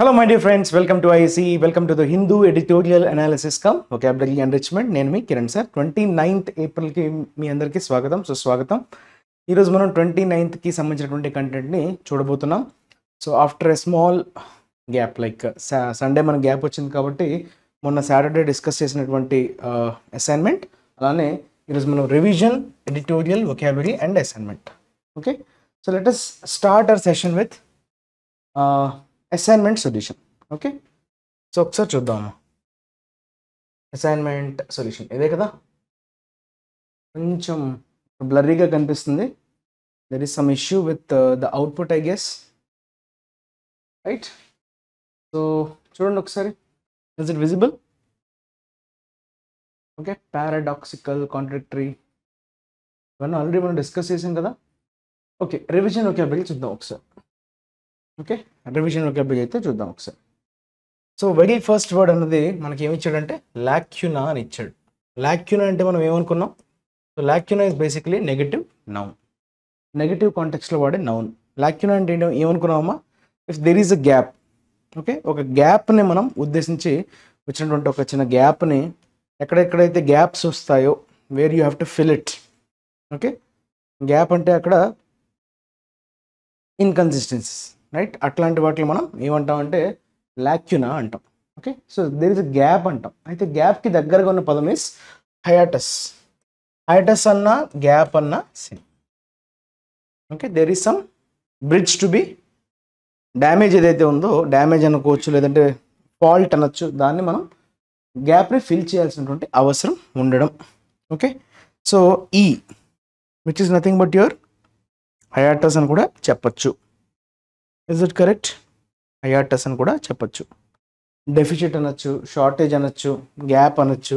Hello my dear friends welcome to IC welcome to the Hindu editorial analysis cum vocabulary enrichment నేను మీ Kiran sir. Twenty ninth ఏప్రిల్కి మీ అందరికీ స్వాగతం. సుస్వాగతం. ఈరోజు మనం ట్వంటీ నైన్త్కి సంబంధించినటువంటి కంటెంట్ని చూడబోతున్నాం. So after a small gap like Sunday మన గ్యాప్ వచ్చింది కాబట్టి మొన్న సాటర్డే డిస్కస్ చేసినటువంటి అసైన్మెంట్ అలానే ఈరోజు మనం revision editorial vocabulary and assignment okay so let us start our session with assignment solution okay so ఒకసారి చూద్దాము. అసైన్మెంట్ సొల్యూషన్ ఇదే కదా? కొంచెం బ్లర్రీగా కనిపిస్తుంది. There is some issue with the output I guess right so చూడండి ఒకసారి. Is it visible okay paradoxical contradictory ఇవన్నీ ఆల్రెడీ మనం డిస్కస్ చేసాం కదా? ఓకే రివిజన్ ఓకే వెళ్ళి చూద్దాం ఒకసారి. ఓకే? రివిజన్ ఒక అయితే చూద్దాం ఒకసారి. సో వెరీ ఫస్ట్ వర్డ్ అన్నది మనకి ఏమి ఇచ్చాడంటే లాక్యునా అని ఇచ్చాడు. లాక్యునా అంటే మనం ఏమనుకున్నాం? So lacuna is basically negative noun negative కాంటెక్స్లో వాడే నౌన్ లాక్యునా అంటే ఏంటో? ఏమనుకున్నామా if there is a gap okay? ఒక గ్యాప్ని మనం ఉద్దేశించి వచ్చినటువంటి ఒక చిన్న గ్యాప్ని ఎక్కడెక్కడైతే గ్యాప్స్ వస్తాయో where you have to fill it okay? Gap అంటే అక్కడ ఇన్కన్సిస్టెన్సీస్ రైట్ అట్లాంటి వాటిని మనం ఏమంటాం అంటే లాక్యునా అంటాం. Okay so there is a gap అంటాం. అయితే గ్యాప్కి దగ్గరగా ఉన్న పదం ఇస్ హయాటస్ హయాటస్ అన్న గ్యాప్ అన్న same okay there is some bridge to be damage ఏదైతే ఉందో డ్యామేజ్ అనుకోవచ్చు లేదంటే ఫాల్ట్ అనొచ్చు దాన్ని మనం గ్యాప్ని ఫిల్ చేయాల్సినటువంటి అవసరం ఉండడం. ఓకే సో ఈ which is nothing but your hiatus అని కూడా చెప్పచ్చు. ఇస్ ఇట్ కరెక్ట్ హయాటస్ అని కూడా చెప్పచ్చు. డెఫిసిట్ అనొచ్చు షార్టేజ్ అనొచ్చు గ్యాప్ అనొచ్చు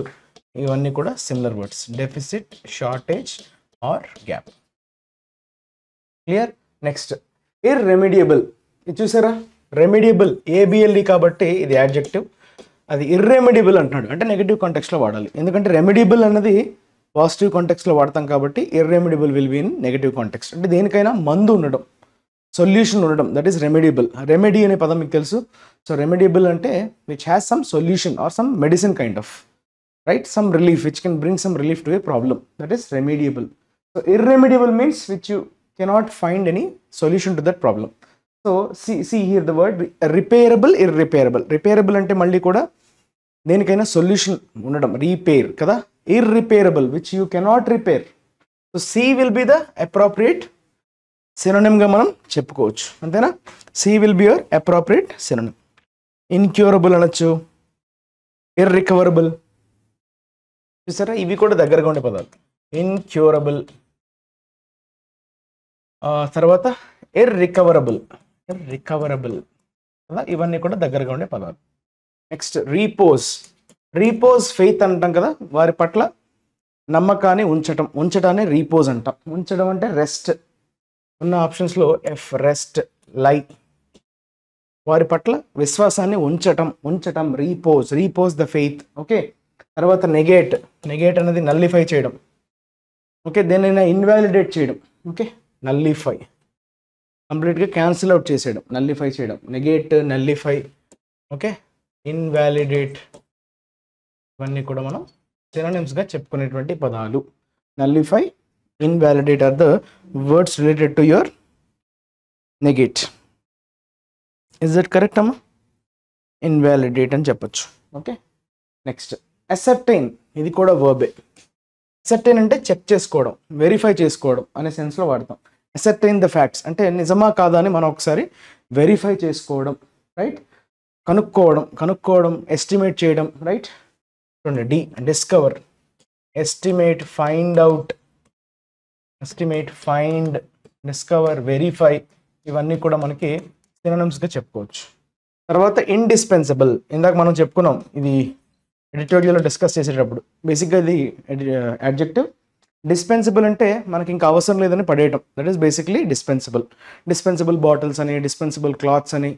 ఇవన్నీ కూడా similar words deficit shortage or gap clear next irremediable ఇది చూసారా? రెమిడియబుల్ ఏబిఎల్ఈ కాబట్టి ఇది యాడ్జెక్టివ్ అది ఇర్రెమిడియబుల్ అంటున్నాడు. అంటే నెగిటివ్ కాంటెక్స్లో వాడాలి. ఎందుకంటే రెమిడియబుల్ అన్నది పాజిటివ్ కాంటెక్స్లో వాడతాం కాబట్టి irremediable will be in negative context అంటే దేనికైనా మందు ఉండడం. సొల్యూషన్ ఉండడం దట్ ఈస్ రెమెడియబుల్ రెమెడీ అనే పదం మీకు తెలుసు. సో రెమెడియబుల్ అంటే which has some solution or some medicine kind of right some relief which can bring some relief to a problem that is remediable so irremediable means which you cannot find any solution to that problem so see see here the word reparable irreparable reparable అంటే మళ్ళీ కూడా దేనికైనా solution ఉండడం repair కదా? Irreparable which you cannot repair so C will be the appropriate సినోనిమ్గా మనం చెప్పుకోవచ్చు. అంతేనా? C will be your appropriate synonym incurable అనొచ్చు. ఇర్రికవరబుల్ చూసారా? ఇవి కూడా దగ్గరగా ఉండే పదాలు. ఇన్క్యూరబుల్ తర్వాత ఇర్రికవరబుల్ ఇర్రికవరబుల్ కదా? ఇవన్నీ కూడా దగ్గరగా ఉండే పదాలు. నెక్స్ట్ రీపోజ్ రీపోజ్ ఫెయిత్ అంటాం కదా? వారి పట్ల నమ్మకాన్ని ఉంచటం. ఉంచటాన్ని రీపోజ్ అంటాం. ఉంచడం అంటే రెస్ట్ ఉన్న ఆప్షన్స్లో ఎఫ్ రెస్ట్ లై వారి పట్ల విశ్వాసాన్ని ఉంచటం ఉంచటం repose repose the faith okay తర్వాత నెగేట్ నెగేట్ అనేది నల్లిఫై చేయడం. ఓకే దేనైనా ఇన్వాలిడేట్ చేయడం. ఓకే నల్లిఫై కంప్లీట్గా క్యాన్సిల్ అవుట్ చేసేయడం. నల్లిఫై చేయడం. నెగేట్ నల్లిఫై ఓకే ఇన్వాలిడేట్ ఇవన్నీ కూడా మనం సినానిమ్స్గా చెప్పుకునేటువంటి పదాలు. Nullify invalidate or the words related to your negate. Is that correct amma? Invalidate అని చెప్పొచ్చు. ఓకే నెక్స్ట్ అసెప్టైన్ ఇది కూడా వర్బే అసెప్టైన్ అంటే చెక్ చేసుకోవడం వెరిఫై చేసుకోవడం అనే సెన్స్లో వాడతాం. అసెప్టైన్ ద ఫ్యాక్ట్స్ అంటే నిజమా కాదా అని మనం ఒకసారి వెరిఫై చేసుకోవడం రైట్ కనుక్కోవడం కనుక్కోవడం ఎస్టిమేట్ చేయడం రైట్ చూడండి D discover estimate find out estimate find discover verify ఇవన్నీ కూడా మనకి సినోనమ్స్గా చెప్పుకోవచ్చు. తర్వాత ఇండిస్పెన్సిబుల్ ఇందాక మనం చెప్పుకున్నాం ఇది ఎడిటోరియల్లో డిస్కస్ చేసేటప్పుడు. బేసిక్గా ఇది అడ్జెక్టివ్ డిస్పెన్సిబుల్ అంటే మనకి ఇంకా అవసరం లేదని పడేయటం. That is basically dispensable dispensable bottles అని డిస్పెన్సిబుల్ క్లాత్స్ అని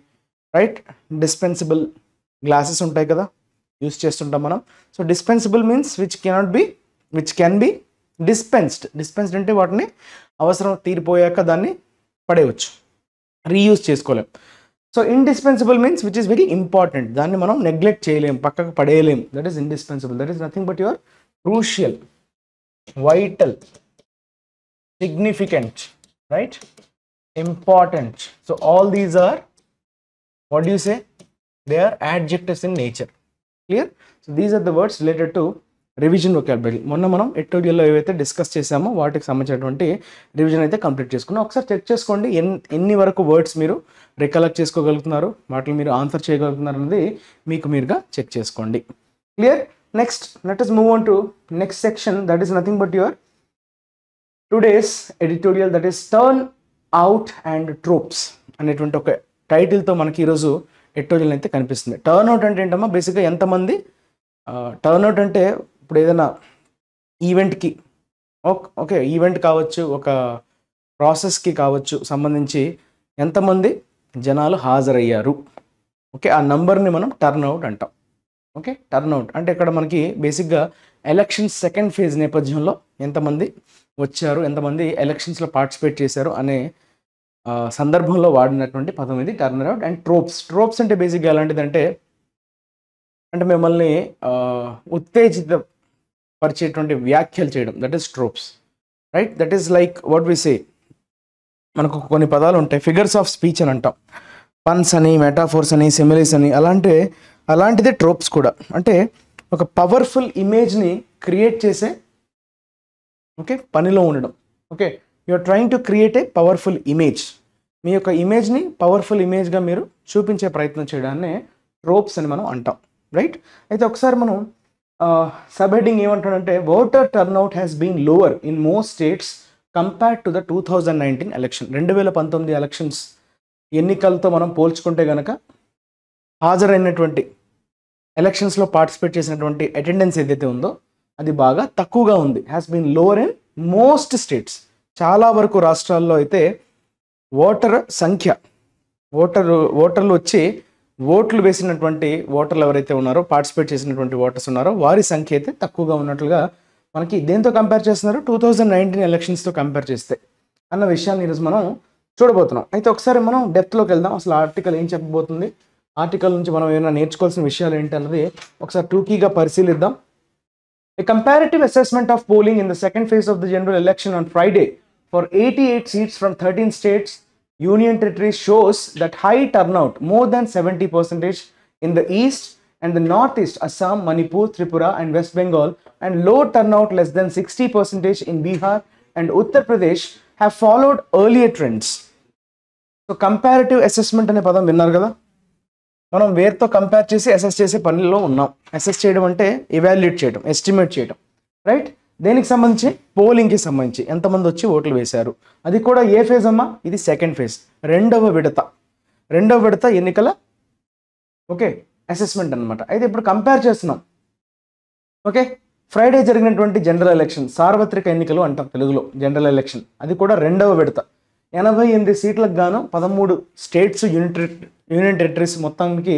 రైట్ డిస్పెన్సిబుల్ గ్లాసెస్ ఉంటాయి కదా యూస్ చేస్తుంటాం మనం. So dispensable means which cannot be which can be dispensed dispensed అంటే వాటిని అవసరం తీరిపోయాక దాన్ని పడేయవచ్చు రీయూజ్ చేసుకోలేం. So indispensable means which is very important దాన్ని మనం నెగ్లెక్ట్ చేయలేం పక్కకు పడేయలేం. That is indispensable that is nothing but your crucial vital significant right important so all these are what you say they are adjectives in nature clear so these are the words related to revision vocabulary మొన్న మనం ఎట్టోడియల్లో ఏవైతే discuss చేసామో వాటికి సంబంధించినటువంటి revision అయితే complete చేసుకున్నాం. ఒకసారి check చేసుకోండి. ఎన్ ఎన్ని వరకు వర్డ్స్ మీరు రికలెక్ట్ చేసుకోగలుగుతున్నారు? వాటిని మీరు ఆన్సర్ చేయగలుగుతున్నారు అనేది మీకు మీరుగా చెక్ చేసుకోండి. Clear next let is move on to next section that is nothing but your today's editorial that is turn out and tropes అనేటువంటి ఒక టైటిల్తో మనకి ఈరోజు ఎడిటోరియల్ అయితే కనిపిస్తుంది. టర్న్ అవుట్ అంటే ఏంటమ్మా? బేసిక్గా ఎంతమంది టర్న్ అవుట్ అంటే ఇప్పుడు ఏదైనా ఈవెంట్కి ఓకే ఈవెంట్ కావచ్చు ఒక ప్రాసెస్కి కావచ్చు సంబంధించి ఎంతమంది జనాలు హాజరయ్యారు? ఓకే ఆ నంబర్ని మనం టర్న్ అవుట్ అంటాం. ఓకే టర్న్ అవుట్ అంటే ఇక్కడ మనకి బేసిక్గా ఎలక్షన్ సెకండ్ ఫేజ్ నేపథ్యంలో ఎంతమంది వచ్చారు ఎంతమంది ఎలక్షన్స్లో పార్టిసిపేట్ చేశారు అనే సందర్భంలో వాడినటువంటి పదం ఇది turn out and tropes tropes అంటే బేసిక్గా ఎలాంటిదంటే అంటే మిమ్మల్ని ఉత్తేజిత పరిచేటువంటి వ్యాఖ్యలు చేయడం. That is tropes right that is like what we say మనకు కొన్ని పదాలు ఉంటాయి. ఫిగర్స్ ఆఫ్ స్పీచ్ అని అంటాం. పన్స్ అని మెటాఫోర్స్ అని సిమిలీస్ అని అలాంటి అలాంటిదే ట్రోప్స్ కూడా. అంటే ఒక పవర్ఫుల్ ఇమేజ్ని క్రియేట్ చేసే ఓకే పనిలో ఉండడం. Okay or trying to create a powerful image మీ యొక్క ఇమేజ్ని పవర్ఫుల్ ఇమేజ్గా మీరు చూపించే ప్రయత్నం చేయడాన్ని ట్రోప్స్ అని మనం అంటాం. రైట్ అయితే ఒకసారి మనం సబ్ హెడ్డింగ్ ఏమంటాడంటే voter turnout has been lower in most states compared to the two thousand nineteen election రెండు వేల పంతొమ్మిది ఎలక్షన్స్ ఎన్నికలతో మనం పోల్చుకుంటే కనుక హాజరైనటువంటి ఎలక్షన్స్లో పార్టిసిపేట్ చేసినటువంటి అటెండెన్స్ ఏదైతే ఉందో అది బాగా తక్కువగా ఉంది. Has been lower in most states చాలా వరకు రాష్ట్రాల్లో అయితే ఓటర్ సంఖ్య ఓటరు ఓటర్లు వచ్చి ఓట్లు వేసినటువంటి ఓటర్లు ఎవరైతే ఉన్నారో పార్టిసిపేట్ చేసినటువంటి ఓటర్స్ ఉన్నారో వారి సంఖ్య అయితే తక్కువగా ఉన్నట్లుగా మనకి దేంతో కంపేర్ చేస్తున్నారు? టూ థౌజండ్ నైన్టీన్ ఎలక్షన్స్తో కంపేర్ చేస్తే అన్న విషయాన్ని ఈరోజు మనం చూడబోతున్నాం. అయితే ఒకసారి మనం డెప్త్లోకి వెళ్దాం. అసలు ఆర్టికల్ ఏం చెప్పబోతుంది? ఆర్టికల్ నుంచి మనం ఏమైనా నేర్చుకోవాల్సిన విషయాలు ఏంటి అన్నది ఒకసారి టూకీగా పరిశీలిద్దాం. A comparative assessment of polling in the second phase of the general election on Friday for 88 seats from 13 states, union territories shows that high turnout, more than 70 percentage in the east and the northeast, Assam, Manipur, Tripura, and West Bengal, and low turnout less than 60 percentage in Bihar and Uttar Pradesh, have followed earlier trends. So comparative assessment అనే పదం విన్నారు కదా మనం వేర్తో compare చేసి assess చేసే పనిలో ఉన్నాం assess చేయడం అంటే ఇవాల్యుయేట్ చేయడం ఎస్టిమేట్ చేయడం రైట్ దేనికి సంబంధించి? పోలింగ్కి సంబంధించి. ఎంతమంది వచ్చి ఓట్లు వేశారు? అది కూడా ఏ ఫేజ్ అమ్మా? ఇది సెకండ్ ఫేజ్. రెండవ విడత. రెండవ విడత ఎన్నికల ఓకే అసెస్మెంట్ అన్నమాట. అయితే ఇప్పుడు కంపేర్ చేస్తున్నాం. ఓకే ఫ్రైడే జరిగినటువంటి జనరల్ ఎలక్షన్ సార్వత్రిక ఎన్నికలు అంటాం తెలుగులో జనరల్ ఎలక్షన్. అది కూడా రెండవ విడత. ఎనభై ఎనిమిది సీట్లకు గాను పదమూడు స్టేట్స్ యూనిట్ యూనియన్ టెరిటరీస్ మొత్తానికి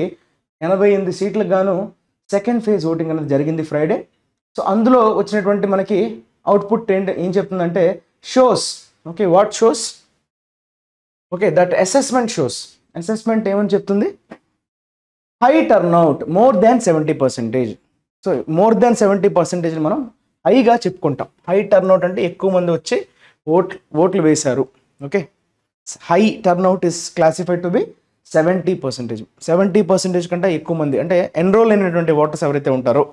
ఎనభై ఎనిమిది సీట్లకు గాను సెకండ్ ఫేజ్ ఓటింగ్ అనేది జరిగింది ఫ్రైడే. సో అందులో వచ్చినటువంటి మనకి అవుట్పుట్ ఏంటి ఏం చెప్తుందంటే shows okay what shows okay that assessment shows assessment ఏమని చెప్తుంది? High turnout more than seventy percentage so more than seventy percentage మనం హైగా చెప్పుకుంటాం. హై టర్న్అవుట్ అంటే ఎక్కువ మంది వచ్చి ఓట్ ఓట్లు వేశారు. Okay high turnout is classified to be seventy percentage seventy percentage కంటే ఎక్కువ మంది. అంటే ఎన్రోల్ అయినటువంటి ఓటర్స్ ఎవరైతే ఉంటారో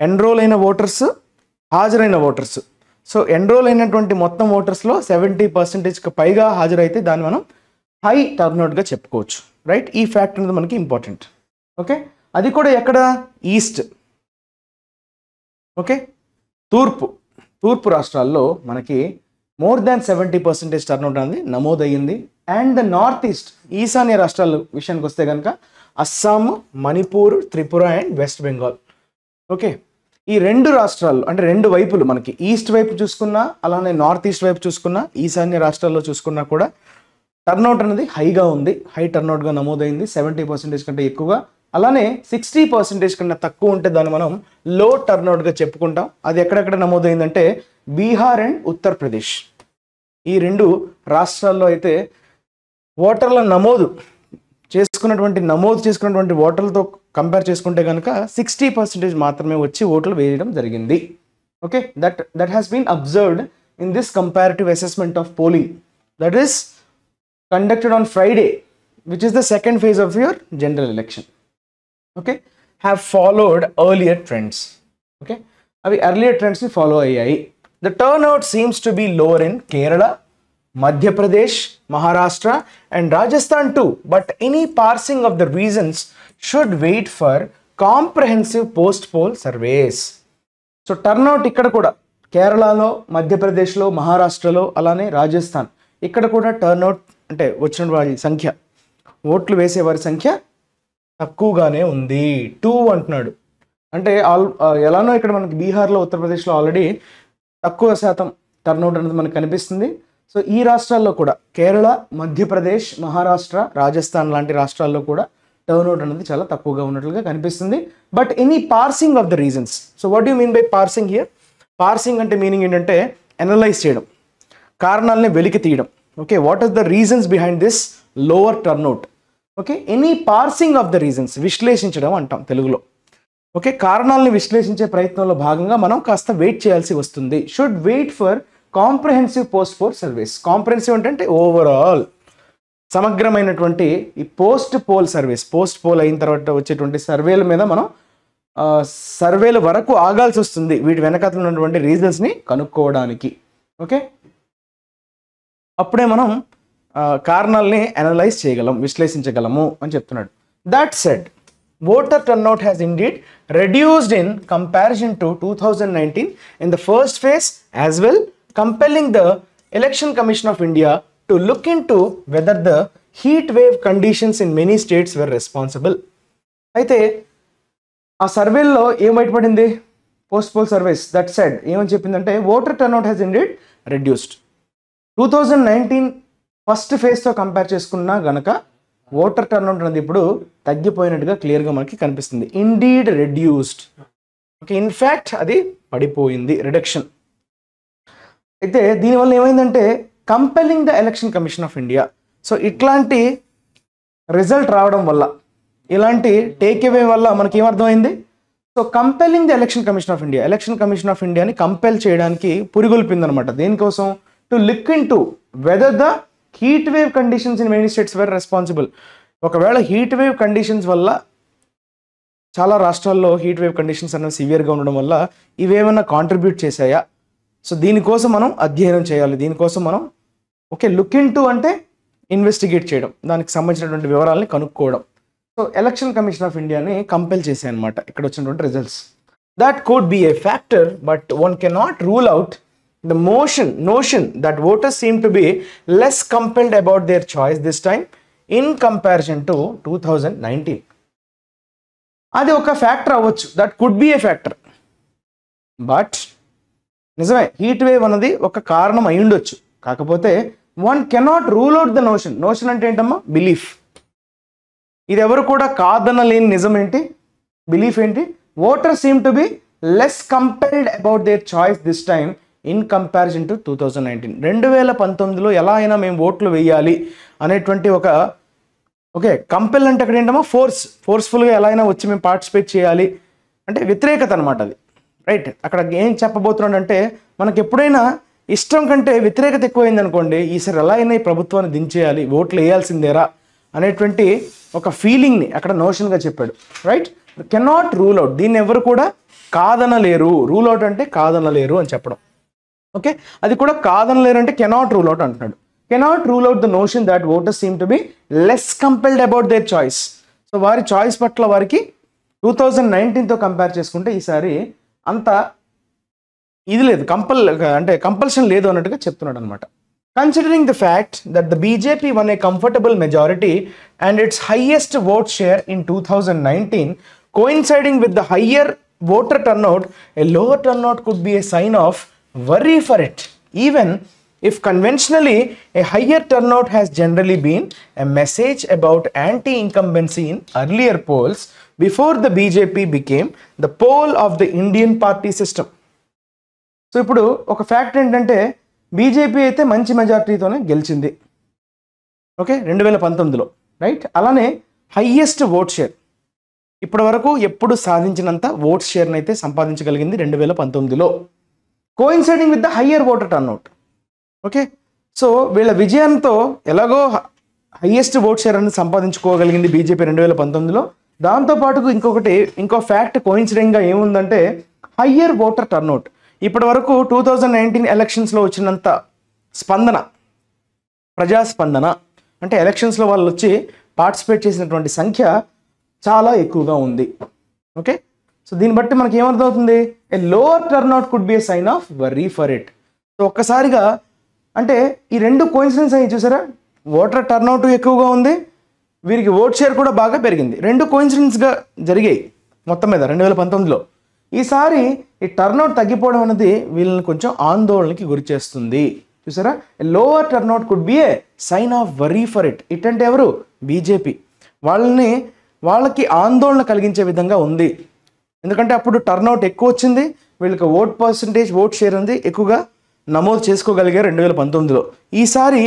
ఎన్రోల్ అయిన ఓటర్స్ హాజరైన ఓటర్స్ సో ఎన్రోల్ అయినటువంటి మొత్తం ఓటర్స్లో సెవెంటీ పర్సెంటేజ్కి పైగా హాజరైతే దాన్ని మనం హై టర్న్అవుట్గా చెప్పుకోవచ్చు. రైట్ ఈ ఫ్యాక్ట్ అనేది మనకి ఇంపార్టెంట్ ఓకే అది కూడా ఎక్కడ? ఈస్ట్ ఓకే తూర్పు. తూర్పు రాష్ట్రాల్లో మనకి more than seventy percentage turnout అనేది నమోదయ్యింది. అండ్ ద నార్త్ ఈస్ట్ ఈశాన్య రాష్ట్రాల విషయానికి వస్తే కనుక Assam Manipur Tripura and West Bengal okay ఈ రెండు రాష్ట్రాల్లో అంటే రెండు వైపులు మనకి ఈస్ట్ వైపు చూసుకున్నా అలానే నార్త్ ఈస్ట్ వైపు చూసుకున్నా ఈశాన్య రాష్ట్రాల్లో చూసుకున్నా కూడా టర్న్అవుట్ అనేది హైగా ఉంది. హై టర్న్అవుట్గా నమోదైంది. సెవెంటీ పర్సెంటేజ్ కంటే ఎక్కువగా. అలానే సిక్స్టీ పర్సెంటేజ్ కన్నా తక్కువ ఉంటే దాన్ని మనం లో టర్న్అవుట్గా చెప్పుకుంటాం. అది ఎక్కడెక్కడ నమోదైందంటే బీహార్ అండ్ ఉత్తరప్రదేశ్. ఈ రెండు రాష్ట్రాల్లో అయితే ఓటర్ల నమోదు చేసుకున్నటువంటి నమోదు చేసుకున్నటువంటి ఓటర్లతో కంపేర్ చేసుకుంటే కనుక సిక్స్టీ పర్సెంటేజ్ మాత్రమే వచ్చి ఓట్లు వేయడం జరిగింది. Okay that that has been observed in this comparative assessment of polling that is conducted on Friday which is the second phase of your general election okay have followed earlier trends okay అవి earlier ట్రెండ్స్ని follow అయ్యాయి. The turn out seems to be lower in Kerala Madhya Pradesh Maharashtra and Rajasthan too but any parsing of the reasons should wait for comprehensive post poll surveys so turn out ఇక్కడ కూడా కేరళలో మధ్యప్రదేశ్లో మహారాష్ట్రలో అలానే రాజస్థాన్ ఇక్కడ కూడా టర్న్అవుట్ అంటే వచ్చిన వారి సంఖ్య. ఓట్లు వేసేవారి సంఖ్య తక్కువగానే ఉంది. టూ అంటున్నాడు. అంటే ఆల్ ఎలానో ఇక్కడ మనకి బీహార్లో ఉత్తరప్రదేశ్లో ఆల్రెడీ తక్కువ శాతం టర్న్అవుట్ అనేది మనకు కనిపిస్తుంది. సో ఈ రాష్ట్రాల్లో కూడా కేరళ మధ్యప్రదేశ్ మహారాష్ట్ర రాజస్థాన్ లాంటి రాష్ట్రాల్లో కూడా టర్న్అవుట్ అనేది చాలా తక్కువగా ఉన్నట్లుగా కనిపిస్తుంది. But any parsing of the reasons so what you mean by parsing here parsing అంటే మీనింగ్ ఏంటంటే అనలైజ్ చేయడం. కారణాలని వెలికి తీయడం. Okay what are the reasons behind this lower turnout okay any parsing of the reasons విశ్లేషించడం అంటాం తెలుగులో. Okay కారణాలను విశ్లేషించే ప్రయత్నంలో భాగంగా మనం కాస్త వెయిట్ చేయాల్సి వస్తుంది. Should wait for comprehensive post four service comprehensive అంటే ఓవరాల్ సమగ్రమైనటువంటి ఈ post poll service post poll అయిన తర్వాత వచ్చేటువంటి సర్వేల మీద మనం సర్వేల వరకు ఆగాల్సి వస్తుంది వీటి వెనకాతల ఉన్నటువంటి రీజన్స్ని కనుక్కోవడానికి. ఓకే? అప్పుడే మనం కారణాలని అనలైజ్ చేయగలం విశ్లేషించగలము అని చెప్తున్నాడు. That said voter turnout has indeed reduced in comparison to two thousand nineteen in the first phase as well compelling the election commission to look in to whether the heat wave conditions in many states were responsible అయితే ఆ సర్వేలో ఏం బయటపడింది post poll surveys that said ఏమని చెప్పిందంటే voter turnout has indeed reduced two thousand nineteen first ఫేజ్తో compare చేసుకున్నా గనక voter turnout అనేది ఇప్పుడు తగ్గిపోయినట్టుగా క్లియర్గా మనకి కనిపిస్తుంది. ఇండీడ్ రెడ్యూస్డ్ ఓకే ఇన్ఫ్యాక్ట్ అది పడిపోయింది. రిడక్షన్ అయితే దీనివల్ల ఏమైందంటే compelling the election commission of India. So ఇట్లాంటి రిజల్ట్ రావడం వల్ల ఇలాంటి టేక్ అవే వల్ల మనకి ఏమర్థమైంది so compelling the election commission of India. Election commission of ఇండియాని కంపెల్ చేయడానికి పురిగొల్పిందనమాట. దేనికోసం? To lick into weather the heat wave conditions in many states were responsible. ఒకవేళ హీట్ వేవ్ కండిషన్స్ వల్ల చాలా రాష్ట్రాల్లో హీట్ వేవ్ కండిషన్స్ అనేవి సివియర్గా ఉండడం వల్ల ఇవేమైనా కాంట్రిబ్యూట్ చేశాయా? సో దీనికోసం మనం అధ్యయనం చేయాలి. దీనికోసం మనం ఓకే లుక్ ఇన్ టు అంటే ఇన్వెస్టిగేట్ చేయడం దానికి సంబంధించినటువంటి వివరాలని కనుక్కోవడం. సో ఎలక్షన్ కమిషన్ ఆఫ్ ఇండియాని కంపెల్ చేశాయి అనమాట ఇక్కడ వచ్చినటువంటి results that could be a factor but one cannot rule out the motion notion that voters seem to be less compelled about their choice this time in comparison to two thousand nineteen అది ఒక factor అవ్వచ్చు. That could be a factor but నిజమే heat wave అన్నది ఒక కారణం అయి ఉండొచ్చు. కాకపోతే one cannot rule out the notion notion అంటే ఏంటమ్మా? బిలీఫ్ ఇది ఎవరు కూడా కాదనలేని నిజం ఏంటి? బిలీఫ్ ఏంటి? Voter seem to be less compelled about their choice this time in comparison to two thousand nineteen రెండు వేల పంతొమ్మిదిలో ఎలా అయినా మేము ఓట్లు వేయాలి అనేటువంటి ఒక ఓకే కంపెల్ అంటే అక్కడ ఏంటమ్మా? ఫోర్స్ ఫోర్స్ఫుల్గా ఎలా అయినా వచ్చి మేము పార్టిసిపేట్ చేయాలి. అంటే వ్యతిరేకత అనమాట అది. రైట్ అక్కడ ఏం చెప్పబోతున్నాడు అంటే మనకి ఎప్పుడైనా ఇష్టం కంటే వ్యతిరేకత ఎక్కువైంది అనుకోండి ఈసారి ఎలా అయినా ఈ ప్రభుత్వాన్ని దించేయాలి ఓట్లు వేయాల్సిందేరా అనేటువంటి ఒక ఫీలింగ్ని అక్కడ నోషన్గా చెప్పాడు. రైట్ కెనాట్ రూల్ అవుట్ దీన్ని ఎవరు కూడా కాదనలేరు. రూల్ అవుట్ అంటే కాదనలేరు అని చెప్పడం. ఓకే అది కూడా కాదనలేరు అంటే కెనాట్ రూల్ అవుట్ అంటున్నాడు. Cannot rule out the notion that voters seem to be less compelled about their choice so వారి చాయిస్ పట్ల వారికి టూ థౌజండ్ నైన్టీన్తో కంపేర్ చేసుకుంటే ఈసారి అంత ఇది లేదు కంపల్ అంటే కంపల్షన్ లేదు అన్నట్టుగా చెప్తున్నాడు అనమాట considering the fact that the BJP won a comfortable majority and it's highest vote share in two thousand nineteen coinciding with the higher voter turnout, a lower turnout could be a sign of worry for it. Even if conventionally a higher turnout has generally been a message about anti incumbency in earlier polls before the BJP became the pole of the Indian party system. So ఇప్పుడు ఒక fact ఏంటంటే BJP అయితే మంచి మెజార్టీతోనే గెలిచింది. Okay రెండు వేల పంతొమ్మిదిలో. Right అలానే హయ్యెస్ట్ ఓట్ షేర్ ఇప్పటి వరకు ఎప్పుడు సాధించినంత ఓట్ షేర్ని అయితే సంపాదించగలిగింది రెండు వేల పంతొమ్మిదిలో. Coinciding with the higher voter turnout okay so వీళ్ళ విజయంతో ఎలాగో హయ్యెస్ట్ ఓట్ షేర్ అనేది సంపాదించుకోగలిగింది బీజేపీ రెండు వేల పంతొమ్మిదిలో. దాంతోపాటు ఇంకొకటి ఇంకో ఫ్యాక్ట్ కోయిన్సిడింగ్గా ఏముందంటే హయ్యర్ ఓటర్ టర్న్అవుట్ ఇప్పటి వరకు టూ థౌజండ్ నైన్టీన్ ఎలక్షన్స్లో వచ్చినంత స్పందన ప్రజాస్పందన అంటే ఎలక్షన్స్లో వాళ్ళు వచ్చి పార్టిసిపేట్ చేసినటువంటి సంఖ్య చాలా ఎక్కువగా ఉంది. ఓకే? సో దీన్ని బట్టి మనకి ఏమర్థమవుతుంది a lower turnout could be a sign of worry for it so ఒక్కసారిగా అంటే ఈ రెండు కోయిన్సిడెన్స్ అయ్యి చూసారా? ఓటర్ టర్న్అవుట్ ఎక్కువగా ఉంది. వీరికి ఓట్ షేర్ కూడా బాగా పెరిగింది. రెండు కోయిన్సిడెన్స్గా జరిగాయి మొత్తం మీద రెండు వేల పంతొమ్మిదిలో. ఈసారి ఈ టర్నౌట్ తగ్గిపోవడం అనేది వీళ్ళని కొంచెం ఆందోళనకి గురి చేస్తుంది. చూసారా? Lower turnout could be a sign of worry for it it అంటే ఎవరు? బీజేపీ వాళ్ళని వాళ్ళకి ఆందోళన కలిగించే విధంగా ఉంది. ఎందుకంటే అప్పుడు టర్నౌట్ ఎక్కువ వచ్చింది. వీళ్ళకి ఓట్ పర్సంటేజ్ ఓట్ షేర్ అనేది ఎక్కువగా నమోదు చేసుకోగలిగారు రెండు వేల పంతొమ్మిదిలో. ఈసారి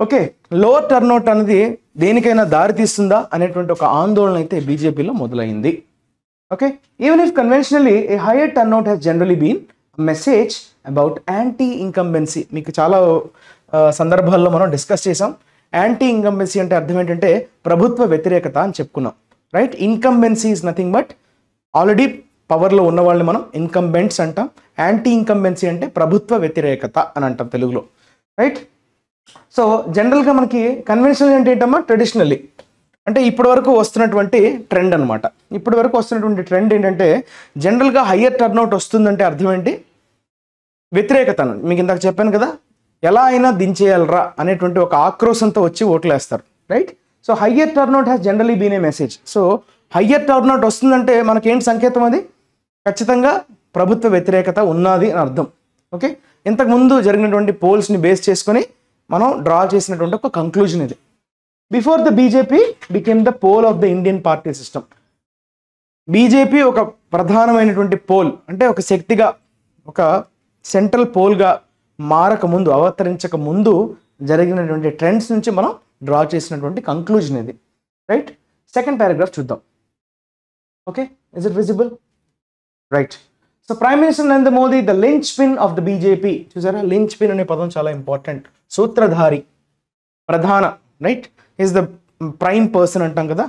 ఓకే లోవర్ టర్నౌట్ అనేది దేనికైనా దారి తీస్తుందా అనేటువంటి ఒక ఆందోళన అయితే బీజేపీలో మొదలైంది. Okay even if conventionally a higher turnout has generally been message about anti incumbency మీకు చాలా uh, సందర్భాల్లో మనం డిస్కస్ చేసాం యాంటీ ఇన్కంబెన్సీ అంటే అర్థం ఏంటంటే ప్రభుత్వ వ్యతిరేకత అని చెప్పుకున్నాం. Right incumbency is nothing but already పవర్లో ఉన్న వాళ్ళని మనం ఇన్కంబెంట్స్ అంటాం. యాంటీ ఇన్కంబెన్సీ అంటే ప్రభుత్వ వ్యతిరేకత అని అంటాం తెలుగులో. రైట్ సో జనరల్గా మనకి కన్వెన్షనల్ అంటే ఏంటమ్మా? ట్రెడిషనల్లీ అంటే ఇప్పటి వరకు వస్తున్నటువంటి ట్రెండ్ అనమాట ఇప్పటి వరకు వస్తున్నటువంటి ట్రెండ్ ఏంటంటే జనరల్గా హయ్యర్ టర్న్అవుట్ వస్తుందంటే అర్థం ఏంటి? వ్యతిరేకత మీకు ఇందాక చెప్పాను కదా ఎలా అయినా దించేయాలరా అనేటువంటి ఒక ఆక్రోశంతో వచ్చి ఓట్లేస్తారు right so higher turnout has generally been a message so higher turnout వస్తుందంటే మనకేంటి సంకేతం అది? ఖచ్చితంగా ప్రభుత్వ వ్యతిరేకత ఉన్నది అని అర్థం. ఓకే ఇంతకుముందు జరిగినటువంటి పోల్స్ని బేస్ చేసుకొని మనం డ్రా చేసినటువంటి ఒక కంక్లూజన్ ఇది. Before the BJP became the pole of the Indian party system BJP ఒక ప్రధానమైనటువంటి పోల్ అంటే ఒక శక్తిగా ఒక సెంట్రల్ పోల్గా మారక ముందు అవతరించక ముందు జరిగినటువంటి ట్రెండ్స్ నుంచి మనం డ్రా చేసినటువంటి కంక్లూజన్ ఇది. రైట్ సెకండ్ పారాగ్రాఫ్ చూద్దాం. Okay is it visible right so prime minister Narendra Modi the Lynch pin of the BJP చూసారా? లించ్ పిన్ అనే పదం చాలా ఇంపార్టెంట్ సూత్రధారి ప్రధాన right is the prime person అంటాం కదా.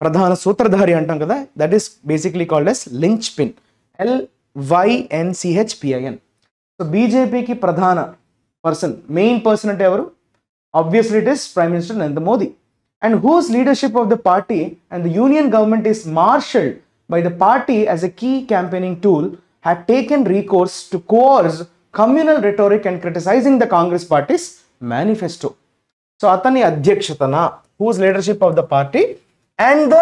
ప్రధాన సూత్రధారి అంటాం కదా. That is basically called as Lynch pin L వైఎన్సిహెచ్పిఐఎన్ so బీజేపీకి ప్రధాన పర్సన్ మెయిన్ పర్సన్ అంటే ఎవరు? Obviously it is prime minister Narendra Modi and who's leadership of the party and the union government is marshalled by the party as a key campaigning tool had taken recourse to coarse communal rhetoric and criticising the Congress party's manifesto so అతని అధ్యక్షతన whose leadership of the party and the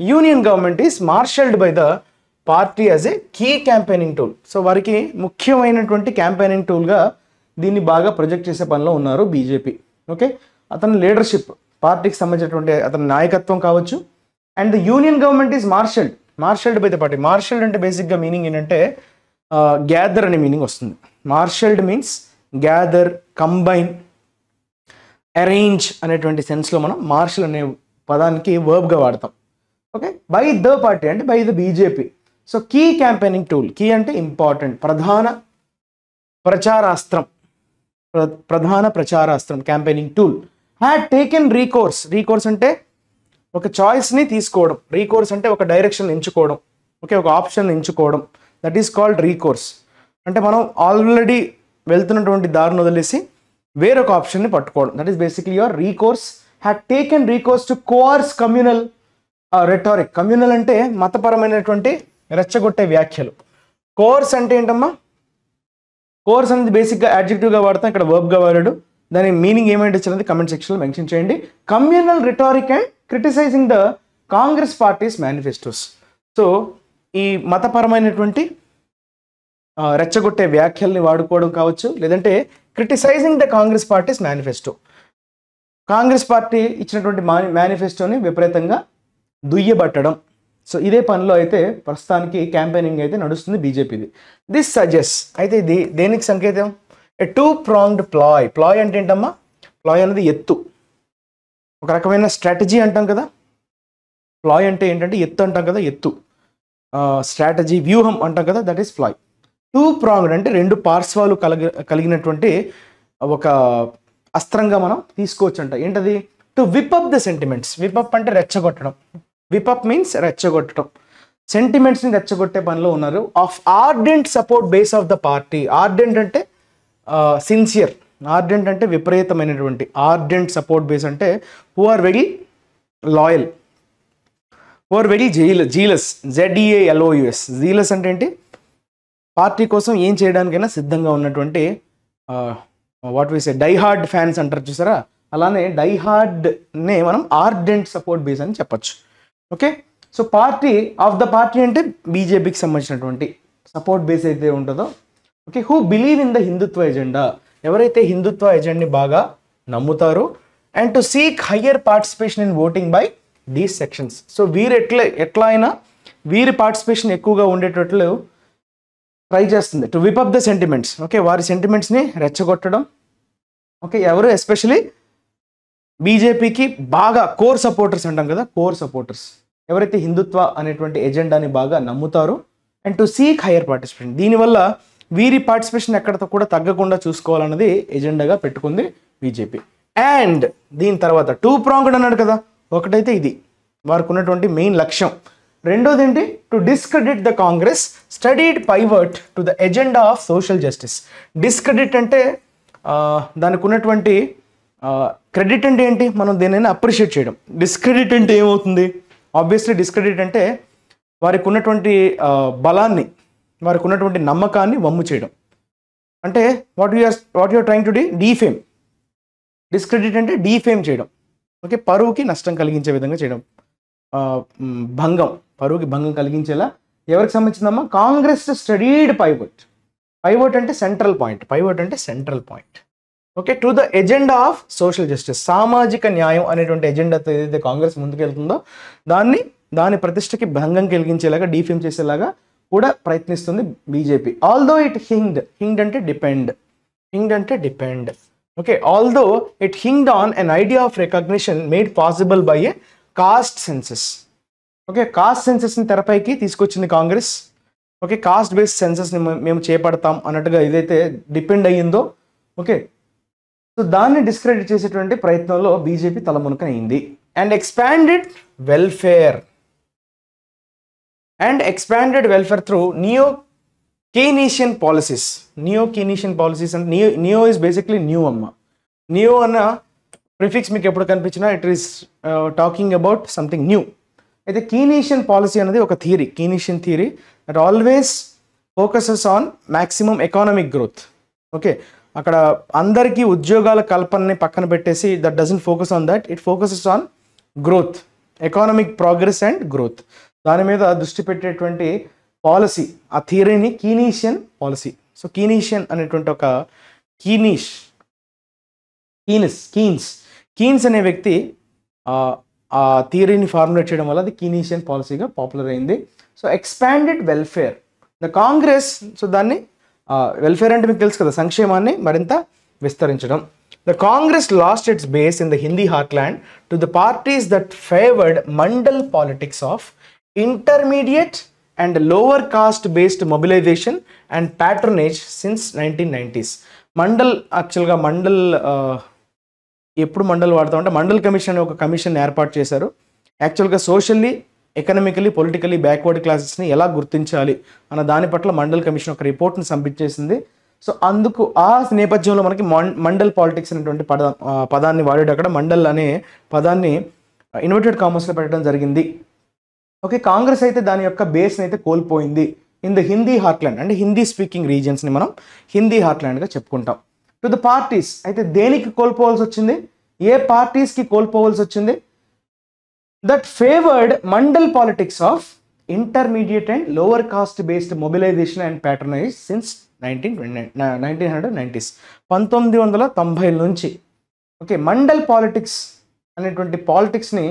union government is marshalled by the party as a key campaigning tool so వారికి ముఖ్యమైనటువంటి campaigning టూల్గా దీన్ని బాగా project చేసే పనిలో ఉన్నారు BJP okay అతని లీడర్షిప్ పార్టీకి సంబంధించినటువంటి అతని నాయకత్వం కావచ్చు. And the union government is marshalled marshalled by the party marshalled అంటే బేసిక్గా మీనింగ్ ఏంటంటే uh, గ్యాదర్ అనే మీనింగ్ వస్తుంది. Marshalled means gather combine arrange అనేటువంటి సెన్స్లో మనం మార్షల్ అనే పదానికి వర్బ్గా వాడతాం. ఓకే బై ద పార్టీ అంటే by the BJP so key campaigning tool key అంటే ఇంపార్టెంట్ ప్రధాన ప్రచారాస్త్రం. ప్ర- ప్రధాన ప్రచారాస్త్రం campaigning tool had taken recourse recourse అంటే ఒక చాయిస్ని తీసుకోవడం. రీకోర్స్ అంటే ఒక డైరెక్షన్ ఎంచుకోవడం. ఓకే ఒక ఆప్షన్ ఎంచుకోవడం. దట్ ఈస్ కాల్డ్ రీకోర్స్ అంటే మనం ఆల్రెడీ వెళ్తున్నటువంటి దారిని వదిలేసి వేరొక ఆప్షన్ని పట్టుకోవడం. That is basically your recourse had taken recourse to coarse communal rhetoric communal అంటే మతపరమైనటువంటి రెచ్చగొట్టే వ్యాఖ్యలు. కోర్స్ అంటే ఏంటమ్మా? కోర్స్ అనేది బేసిక్గా యాడ్జెక్టివ్గా వాడతాం ఇక్కడ వర్బ్గా వాడాడు. దాని మీనింగ్ ఏమైంది వచ్చినది కమెంట్ సెక్షన్లో మెన్షన్ చేయండి. Communal rhetoric and criticising the Congress party's manifestos so ఈ మతపరమైనటువంటి uh, రెచ్చగొట్టే వ్యాఖ్యల్ని వాడుకోవడం కావచ్చు లేదంటే criticising the Congress party's manifesto Congress party ఇచ్చినటువంటి మేనిఫెస్టోని విపరీతంగా దుయ్యబట్టడం. సో ఇదే పనిలో అయితే ప్రస్తుతానికి క్యాంపెయినింగ్ అయితే నడుస్తుంది బీజేపీది దిస్ సజెస్ట్ అయితే ఇది దేనికి సంకేతం? A two pronged ploy ploy అంటే ఏంటమ్మా? ప్లాయ్ అనేది ఎత్తు. ఒక రకమైన స్ట్రాటజీ అంటాం కదా? ప్లాయ్ అంటే ఏంటంటే ఎత్తు అంటాం కదా? ఎత్తు. స్ట్రాటజీ వ్యూహం అంటాం కదా? That is ploy two pronged అంటే రెండు పార్శ్వాలు కలగ కలిగినటువంటి ఒక అస్త్రంగా మనం తీసుకోవచ్చు అంట ఏంటది? To whip up the sentiments whip up అంటే రెచ్చగొట్టడం. విప్ అప్ మీన్స్ రెచ్చగొట్టడం. సెంటిమెంట్స్ని రెచ్చగొట్టే పనిలో ఉన్నారు. Of ardent support base of the party ardent అంటే సిన్సియర్ ఆర్డెంట్ అంటే విపరీతమైనటువంటి. ఆర్డెంట్ సపోర్ట్ బేస్ అంటే who are very loyal who are very zeal zealous Z E A L O U S zealous అంటే ఏంటి? పార్టీ కోసం ఏం చేయడానికైనా సిద్ధంగా ఉన్నటువంటి వాట్ వీస్ డైహార్డ్ ఫ్యాన్స్ అంటారు చూసారా? అలానే డైహార్డ్నే మనం ఆర్డెంట్ సపోర్ట్ బేస్ అని చెప్పొచ్చు. Okay so party of the party అంటే బీజేపీకి సంబంధించినటువంటి సపోర్ట్ బేస్ అయితే ఉంటుందో okay who believe in the Hindutva agenda ఎవరైతే హిందుత్వ ఎజెండాని బాగా నమ్ముతారో and to seek higher participation in voting by these sections so వీరు ఎట్లా ఎట్లా అయినా వీరి పార్టిసిపేషన్ ఎక్కువగా ఉండేటట్లు ట్రై చేస్తుంది. To whip up the sentiments okay వారి సెంటిమెంట్స్ని రెచ్చగొట్టడం. ఓకే ఎవరు? ఎస్పెషలీ బీజేపీకి బాగా కోర్ సపోర్టర్స్ అంటాం కదా కోర్ సపోర్టర్స్ ఎవరైతే హిందుత్వ అనేటువంటి ఎజెండాని బాగా నమ్ముతారో and to seek higher participation దీనివల్ల వీరి పార్టిసిపేషన్ ఎక్కడతో కూడా తగ్గకుండా చూసుకోవాలన్నది ఎజెండాగా పెట్టుకుంది బీజేపీ అండ్ దీని తర్వాత టూ ప్రాంగ్డ్ అన్నాడు కదా ఒకటైతే ఇది. వారికి ఉన్నటువంటి మెయిన్ లక్ష్యం. రెండోది ఏంటి to discredit the Congress studied pivot to the agenda of social justice discredit అంటే దానికి ఉన్నటువంటి క్రెడిట్ అంటే ఏంటి? మనం దేనైనా అప్రిషియేట్ చేయడం. డిస్క్రెడిట్ అంటే ఏమవుతుంది? ఆబ్వియస్లీ డిస్క్రెడిట్ అంటే వారికి ఉన్నటువంటి బలాన్ని వారికి ఉన్నటువంటి నమ్మకాన్ని వమ్ము చేయడం. అంటే what you're what you're trying to de defame discredit అంటే డీఫేమ్ చేయడం. ఓకే పరువుకి నష్టం కలిగించే విధంగా చేయడం. భంగం పరువుకి భంగం కలిగించేలా ఎవరికి సంబంధించిందమ్మా? Congress studied pivot. పైవట్ అంటే సెంట్రల్ పాయింట్ పైవట్ అంటే central point. Okay to the agenda of social justice. సామాజిక న్యాయం అనేటువంటి ఎజెండాతో ఏదైతే కాంగ్రెస్ ముందుకెళ్తుందో దాన్ని దాని ప్రతిష్టకి భంగం కలిగించేలాగా డీఫేమ్ చేసేలాగా కూడా ప్రయత్నిస్తుంది BJP. Although it hinged hinged అంటే డిపెండ్ హింగ్డ్ అంటే depend okay although it hinged on an idea of recognition made possible by a caste census okay caste సెన్సెస్ని తెరపైకి తీసుకొచ్చింది కాంగ్రెస్. ఓకే కాస్ట్ బేస్డ్ సెన్సెస్ని మేము చేపడతాం అన్నట్టుగా ఏదైతే డిపెండ్ అయ్యిందో ఓకే సో దాన్ని డిస్క్రెడిట్ చేసేటువంటి ప్రయత్నంలో BJP తలమునకనైంది and expanded welfare and expanded welfare through neo Keynesian policies neo Keynesian policies అంటే neo neo is basically new అమ్మ. నియో అన్న ప్రిఫిక్స్ మీకు ఎప్పుడు కనిపించినా it is talking about something new అయితే కీనీషియన్ పాలసీ అనేది ఒక theory Keynesian theory that always focuses on maximum economic growth okay అక్కడ అందరికీ ఉద్యోగాల కల్పనని పక్కన పెట్టేసి that doesn't focus on that it focuses on growth economic progress and growth దాని మీద దృష్టి పెట్టేటువంటి పాలసీ ఆ థియరీని కీనీషియన్ పాలసీ సో కీనీషియన్ అనేటువంటి ఒక కీనీష్ కీనిస్ కీన్స్ కీన్స్ అనే వ్యక్తి ఆ, థియరీని ఫార్ములేట్ చేయడం వల్ల అది కీనీషియన్ పాలసీగా పాపులర్ అయింది. So expanded welfare the Congress so దాన్ని వెల్ఫేర్ అంటే మీకు తెలుసు కదా సంక్షేమాన్ని మరింత విస్తరించడం. The Congress lost its base in the Hindi heartland to the parties that favoured Mandal politics of intermediate and lower caste based mobilisation and patronage since nineteen nineties Mandal యాక్చువల్గా మండల్ ఎప్పుడు మండల్ వాడతాం అంటే మండల్ కమిషన్ అనే ఒక కమిషన్ ఏర్పాటు చేశారు. యాక్చువల్గా socially economically politically backward క్లాసెస్ని ఎలా గుర్తించాలి అన్న దాని పట్ల మండల్ కమిషన్ ఒక రిపోర్ట్ని సబ్మిట్ చేసింది సో అందుకు ఆ నేపథ్యంలో మనకి మండల్ పాలిటిక్స్ అనేటువంటి పద పదాన్ని వాడాడు అక్కడ. మండల్ అనే పదాన్ని ఇన్వర్టెడ్ కామర్స్లో పెట్టడం జరిగింది. ఓకే కాంగ్రెస్ అయితే దాని యొక్క బేస్ని అయితే కోల్పోయింది. ఇన్ ద హిందీ హార్ట్లాండ్ అంటే హిందీ స్పీకింగ్ రీజియన్స్ని మనం హిందీ హార్ట్లాండ్గా చెప్పుకుంటాం. To the parties. అయితే దేనికి కోల్పోవాల్సి వచ్చింది? ఏ పార్టీస్కి కోల్పోవాల్సి వచ్చింది? That favoured Mandal politics of intermediate and lower caste based mobilisation and patronise since nineteen nineteen hundred nineties పంతొమ్మిది వందల తొంభై నుంచి. ఓకే మండల్ పాలిటిక్స్ అనేటువంటి పాలిటిక్స్ని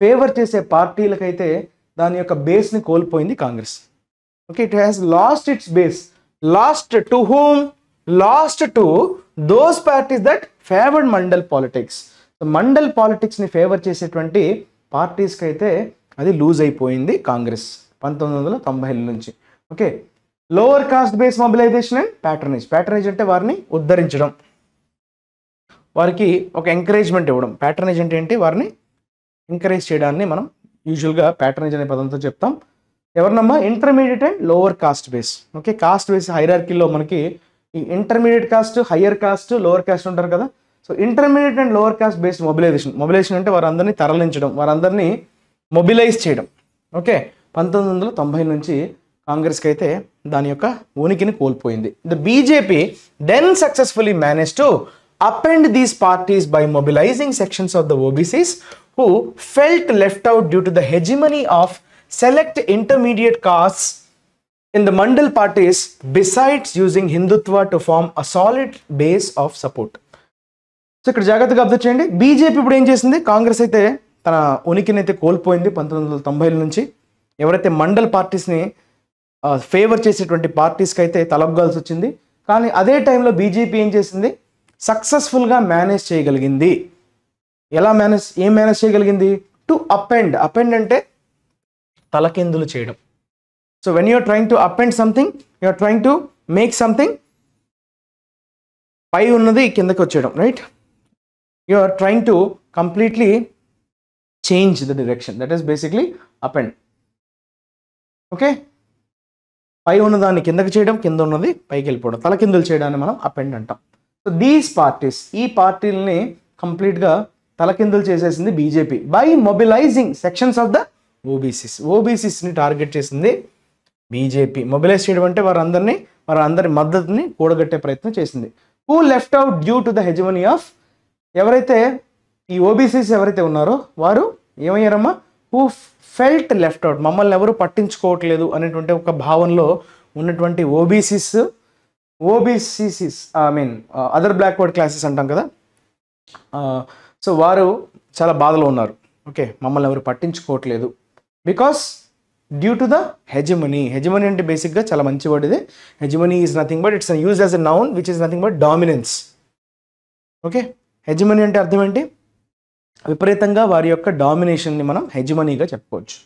ఫేవర్ చేసే పార్టీలకైతే దాని యొక్క బేస్ని కోల్పోయింది Congress. Okay it has lost its base lost to home lost to those parties that favoured Mandal politics. Mandal పాలిటిక్స్ని favour చేసేటువంటి పార్టీస్కి అయితే అది లూజ్ అయిపోయింది కాంగ్రెస్ పంతొమ్మిది వందల తొంభై నుంచి. Okay lower caste base mobilisation and patronage patronage అంటే వారిని ఉద్ధరించడం. వారికి ఒక ఎంకరేజ్మెంట్ ఇవ్వడం. ప్యాటర్నేజ్ అంటే ఏంటి? వారిని ఎంకరేజ్ చేయడాన్ని మనం యూజువల్గా ప్యాటర్నేజ్ అనే పదంతో చెప్తాం. ఎవరినమ్మా? Intermediate and lower caste base okay caste base హైరార్కీలో మనకి ఈ intermediate caste higher caste lower caste ఉంటారు కదా. So intermediate and lower caste based mobilisation mobilisation అంటే వారందరినీ తరలించడం వారందరినీ మొబిలైజ్ చేయడం. ఓకే పంతొమ్మిది వందల తొంభై నుంచి కాంగ్రెస్కి అయితే దాని యొక్క ఉనికిని కోల్పోయింది. The BJP then successfully manage to upend these parties by mobilising sections of the OBCs who felt left out due to the hegemony of select intermediate caste in the Mandal parties besides using Hindutva to form a solid base of support. So ఇక్కడ జాగ్రత్తగా observe చేయండి. BJP ఇప్పుడు ఏం చేసింది? కాంగ్రెస్ అయితే తన ఉనికిని అయితే కోల్పోయింది పంతొమ్మిది వందల తొంభైల నుంచి. ఎవరైతే మండల్ పార్టీస్ని ఫేవర్ చేసేటువంటి పార్టీస్కి అయితే తలొగ్గాల్సి వచ్చింది. కానీ అదే టైంలో బీజేపీ ఏం చేసింది? సక్సెస్ఫుల్గా మేనేజ్ చేయగలిగింది. ఎలా మేనేజ్ ఏం మేనేజ్ చేయగలిగింది? టు అపెండ్ అపెండ్ అంటే తలకిందులు చేయడం. So when you're trying to upend something you're trying to make something పై ఉన్నది కిందకి వచ్చేయడం right you are trying to completely change the direction that is basically upend okay పై ఉన్నదాన్ని కిందకి చేయడం కింద ఉన్నది పైకి వెళ్ళిపోవడం. తలకిందులు చేయడాన్ని మనం అపెండ్ అంటాం. సో దీస్ పార్టీస్ ఈ పార్టీలని కంప్లీట్గా తలకిందులు చేసేసింది BJP. By mobilising sections of the OBCs ఓబీసీస్ని target చేసింది బీజేపీ మొబిలైజ్ చేయడం అంటే వారందరినీ వారందరి మద్దతుని కూడగట్టే ప్రయత్నం చేసింది. Who left out due to the hegemony of ఎవరైతే ఈ ఓబీసీస్ ఎవరైతే ఉన్నారో వారు ఏమయ్యారమ్మా? హూ ఫెల్ట్ లెఫ్ట్ అవుట్ మమ్మల్ని ఎవరు పట్టించుకోవట్లేదు అనేటువంటి ఒక భావనలో ఉన్నటువంటి OBCs OBCs I mean other backward classes అంటాం కదా? Uh, సో వారు చాలా బాధలో ఉన్నారు. ఓకే మమ్మల్ని ఎవరు పట్టించుకోవట్లేదు. Because due to the hegemony hegemony అంటే బేసిక్గా చాలా మంచి వర్డ్ ఇది. Hegemony is nothing but it's use as a noun which is nothing but dominance okay hegemony అంటే అర్థం ఏంటి? విపరీతంగా వారి యొక్క డామినేషన్ని మనం హెజమనీగా చెప్పుకోవచ్చు.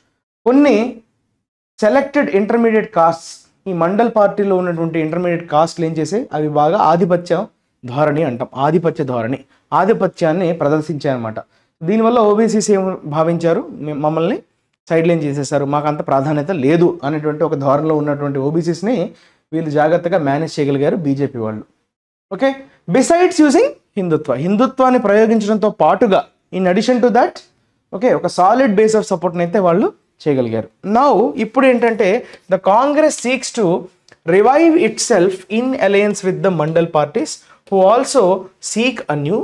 కొన్ని సెలెక్టెడ్ ఇంటర్మీడియట్ కాస్ట్ ఈ మండల్ పార్టీలో ఉన్నటువంటి ఇంటర్మీడియట్ కాస్ట్లు ఏం చేసాయి? అవి బాగా ఆధిపత్య ధోరణి అంటాం. ఆధిపత్య ధోరణి. ఆధిపత్యాన్ని ప్రదర్శించాయన్నమాట. దీనివల్ల ఓబీసీస్ ఏం భావించారు? మమ్మల్ని సైడ్ లైన్ చేసేసారు మాకు అంత ప్రాధాన్యత లేదు అనేటువంటి ఒక ధోరణిలో ఉన్నటువంటి ఓబీసీస్ని వీళ్ళు జాగ్రత్తగా మేనేజ్ చేయగలిగారు బీజేపీ వాళ్ళు. ఓకే? బిసైడ్స్ యూజింగ్ హిందుత్వ హిందుత్వాన్ని ప్రయోగించడంతో పాటుగా in addition to that okay ఒక సాలిడ్ బేస్ ఆఫ్ సపోర్ట్ని అయితే వాళ్ళు చేయగలిగారు. నౌ ఇప్పుడు ఏంటంటే the Congress seeks to revive itself in alliance with the Mandal parties who also seek a new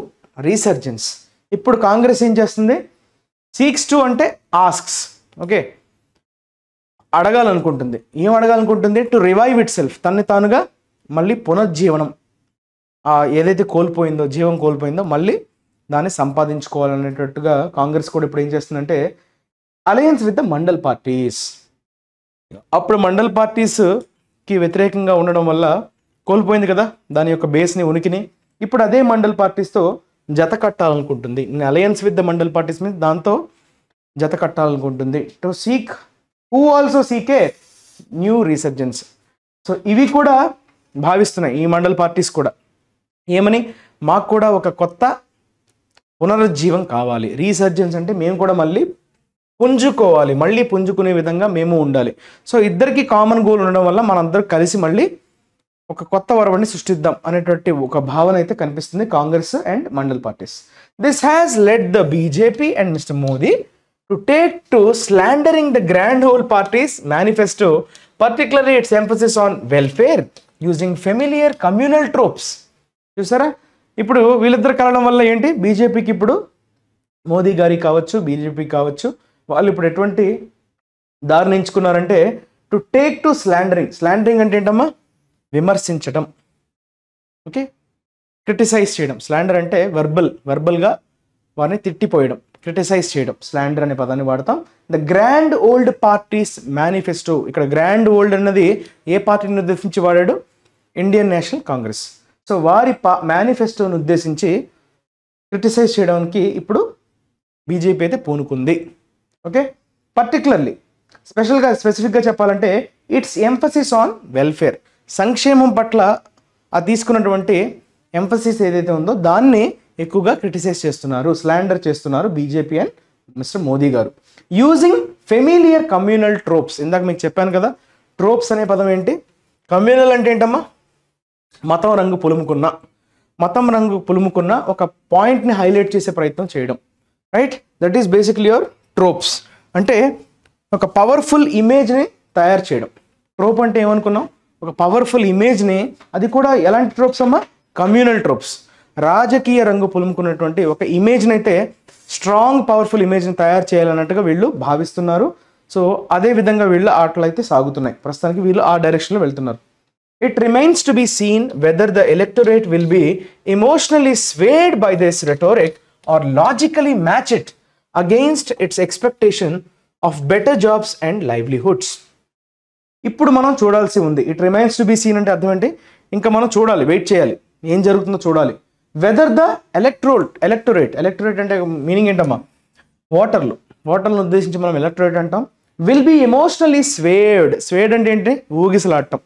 resurgence ఇప్పుడు కాంగ్రెస్ ఏం చేస్తుంది? సీక్స్ టు అంటే ఆస్క్స్ ఓకే. అడగాలనుకుంటుంది. ఏం అడగాలనుకుంటుంది? టు రివైవ్ ఇట్ సెల్ఫ్ తన్ని తానుగా మళ్ళీ పునర్జీవనం. ఏదైతే కోల్పోయిందో జీవం కోల్పోయిందో మళ్ళీ దాన్ని సంపాదించుకోవాలనేటట్టుగా కాంగ్రెస్ కూడా ఇప్పుడు ఏం చేస్తుందంటే alliance with the Mandal parties అప్పుడు మండల్ పార్టీస్కి వ్యతిరేకంగా ఉండడం వల్ల కోల్పోయింది కదా దాని యొక్క బేస్ని ఉనికిని. ఇప్పుడు అదే మండల్ పార్టీస్తో జత కట్టాలనుకుంటుంది. Alliance with the Mandal parties మీద దాంతో జత కట్టాలనుకుంటుంది. To seek who also seek new resurgence so ఇవి కూడా భావిస్తున్నాయి. ఈ మండల్ పార్టీస్ కూడా. ఏమని? మాకు కూడా ఒక కొత్త పునరుజ్జీవం కావాలి. రీసర్జెన్స్ అంటే మేము కూడా మళ్ళీ పుంజుకోవాలి. మళ్ళీ పుంజుకునే విధంగా మేము ఉండాలి. సో ఇద్దరికి కామన్ గోల్ ఉండడం వల్ల మనందరూ కలిసి మళ్ళీ ఒక కొత్త వరవడిని సృష్టిద్దాం అనేటువంటి ఒక భావన అయితే కనిపిస్తుంది Congress and Mandal parties. This has led the BJP and mister Modi to take to slandering the grand old party's manifesto particular its emphasis on welfare using familiar communal tropes చూసారా? ఇప్పుడు వీళ్ళిద్దరు కలవడం వల్ల ఏంటి? బీజేపీకి ఇప్పుడు మోదీ గారికి కావచ్చు బీజేపీకి కావచ్చు వాళ్ళు ఇప్పుడు ఎటువంటి దారిని ఎంచుకున్నారంటే to take to slandering slandering అంటే ఏంటమ్మా? విమర్శించడం ఓకే? క్రిటిసైజ్ చేయడం. స్లాండర్ అంటే వెర్బల్ వెర్బల్గా వారిని తిట్టిపోయడం. క్రిటిసైజ్ చేయడం స్లాండర్ అనే పదాన్ని వాడతాం. The grand old party's manifesto ఇక్కడ గ్రాండ్ ఓల్డ్ అన్నది ఏ పార్టీని ఉద్దేశించి వాడాడు? ఇండియన్ నేషనల్ కాంగ్రెస్ సో వారి పా మేనిఫెస్టోను ఉద్దేశించి క్రిటిసైజ్ చేయడానికి ఇప్పుడు బీజేపీ అయితే పూనుకుంది. ఓకే పర్టికులర్లీ స్పెషల్గా స్పెసిఫిక్గా చెప్పాలంటే ఇట్స్ ఎంఫసిస్ ఆన్ వెల్ఫేర్ సంక్షేమం పట్ల ఆ తీసుకున్నటువంటి ఎంఫసిస్ ఏదైతే ఉందో దాన్ని ఎక్కువగా క్రిటిసైజ్ చేస్తున్నారు స్లాండర్ చేస్తున్నారు బీజేపీ అండ్ మిస్టర్ మోదీ గారు. యూజింగ్ ఫెమిలియర్ కమ్యూనల్ ట్రోప్స్ ఇందాక మీకు చెప్పాను కదా ట్రోప్స్ అనే పదం ఏంటి? కమ్యూనల్ అంటే ఏంటమ్మా? మతం రంగు పులుముకున్న మతం రంగు పులుముకున్న ఒక పాయింట్ని హైలైట్ చేసే ప్రయత్నం చేయడం. Right that is basically your tropes అంటే ఒక పవర్ఫుల్ ఇమేజ్ని తయారు చేయడం. ట్రోప్ అంటే ఏమనుకున్నాం? ఒక పవర్ఫుల్ ఇమేజ్ని అది కూడా ఎలాంటి ట్రోప్స్ అమ్మా? కమ్యూనల్ ట్రోప్స్ రాజకీయ రంగు పులుముకున్నటువంటి ఒక ఇమేజ్ని అయితే స్ట్రాంగ్ పవర్ఫుల్ ఇమేజ్ని తయారు చేయాలన్నట్టుగా వీళ్ళు భావిస్తున్నారు. సో అదే విధంగా వీళ్ళు ఆటలు అయితే సాగుతున్నాయి. ప్రస్తుతానికి వీళ్ళు ఆ డైరెక్షన్లో వెళ్తున్నారు. It remains to be seen whether the electorate will be emotionally swayed by this rhetoric or logically match it against its expectation of better jobs and livelihoods ఇప్పుడు మనం చూడాల్సి ఉంది. It remains to be seen అంటే అర్థం ఏంటి? ఇంకా మనం చూడాలి వెయిట్ చేయాలి. ఏం జరుగుతుందో చూడాలి. Whether the electoral electorate electorate అంటే మీనింగ్ ఏంటమ్మా? ఓటర్లు ఓటర్లను ఉద్దేశించి మనం ఎలక్టోరేట్ అంటాం. Will be emotionally swayed swayed అంటే ఏంటి? ఊగిసలాడటం.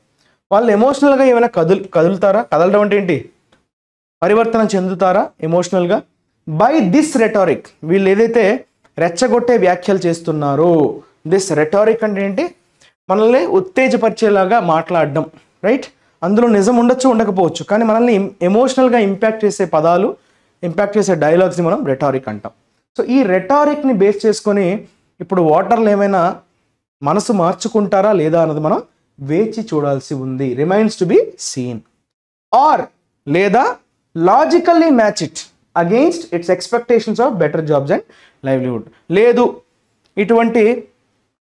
వాళ్ళు ఎమోషనల్గా ఏమైనా కదులు కదులుతారా? కదలడం అంటే ఏంటి? పరివర్తన చెందుతారా? ఎమోషనల్గా బై దిస్ రెటారిక్ వీళ్ళు ఏదైతే రెచ్చగొట్టే వ్యాఖ్యలు చేస్తున్నారో దిస్ రెటారిక్ అంటే ఏంటి? మనల్ని ఉత్తేజపరిచేలాగా మాట్లాడడం రైట్ అందులో నిజం ఉండొచ్చు ఉండకపోవచ్చు. కానీ మనల్ని ఎమోషనల్గా ఇంపాక్ట్ చేసే పదాలు ఇంపాక్ట్ చేసే డైలాగ్స్ని మనం రెటారిక్ అంటాం. సో ఈ రెటారిక్ని బేస్ చేసుకొని ఇప్పుడు ఓటర్లు ఏమైనా మనసు మార్చుకుంటారా లేదా అన్నది మనం వేచి చూడాల్సి ఉంది. Remains to be seen or లేదా logically match it against its expectations of better jobs and livelihood లేదు ఇటువంటి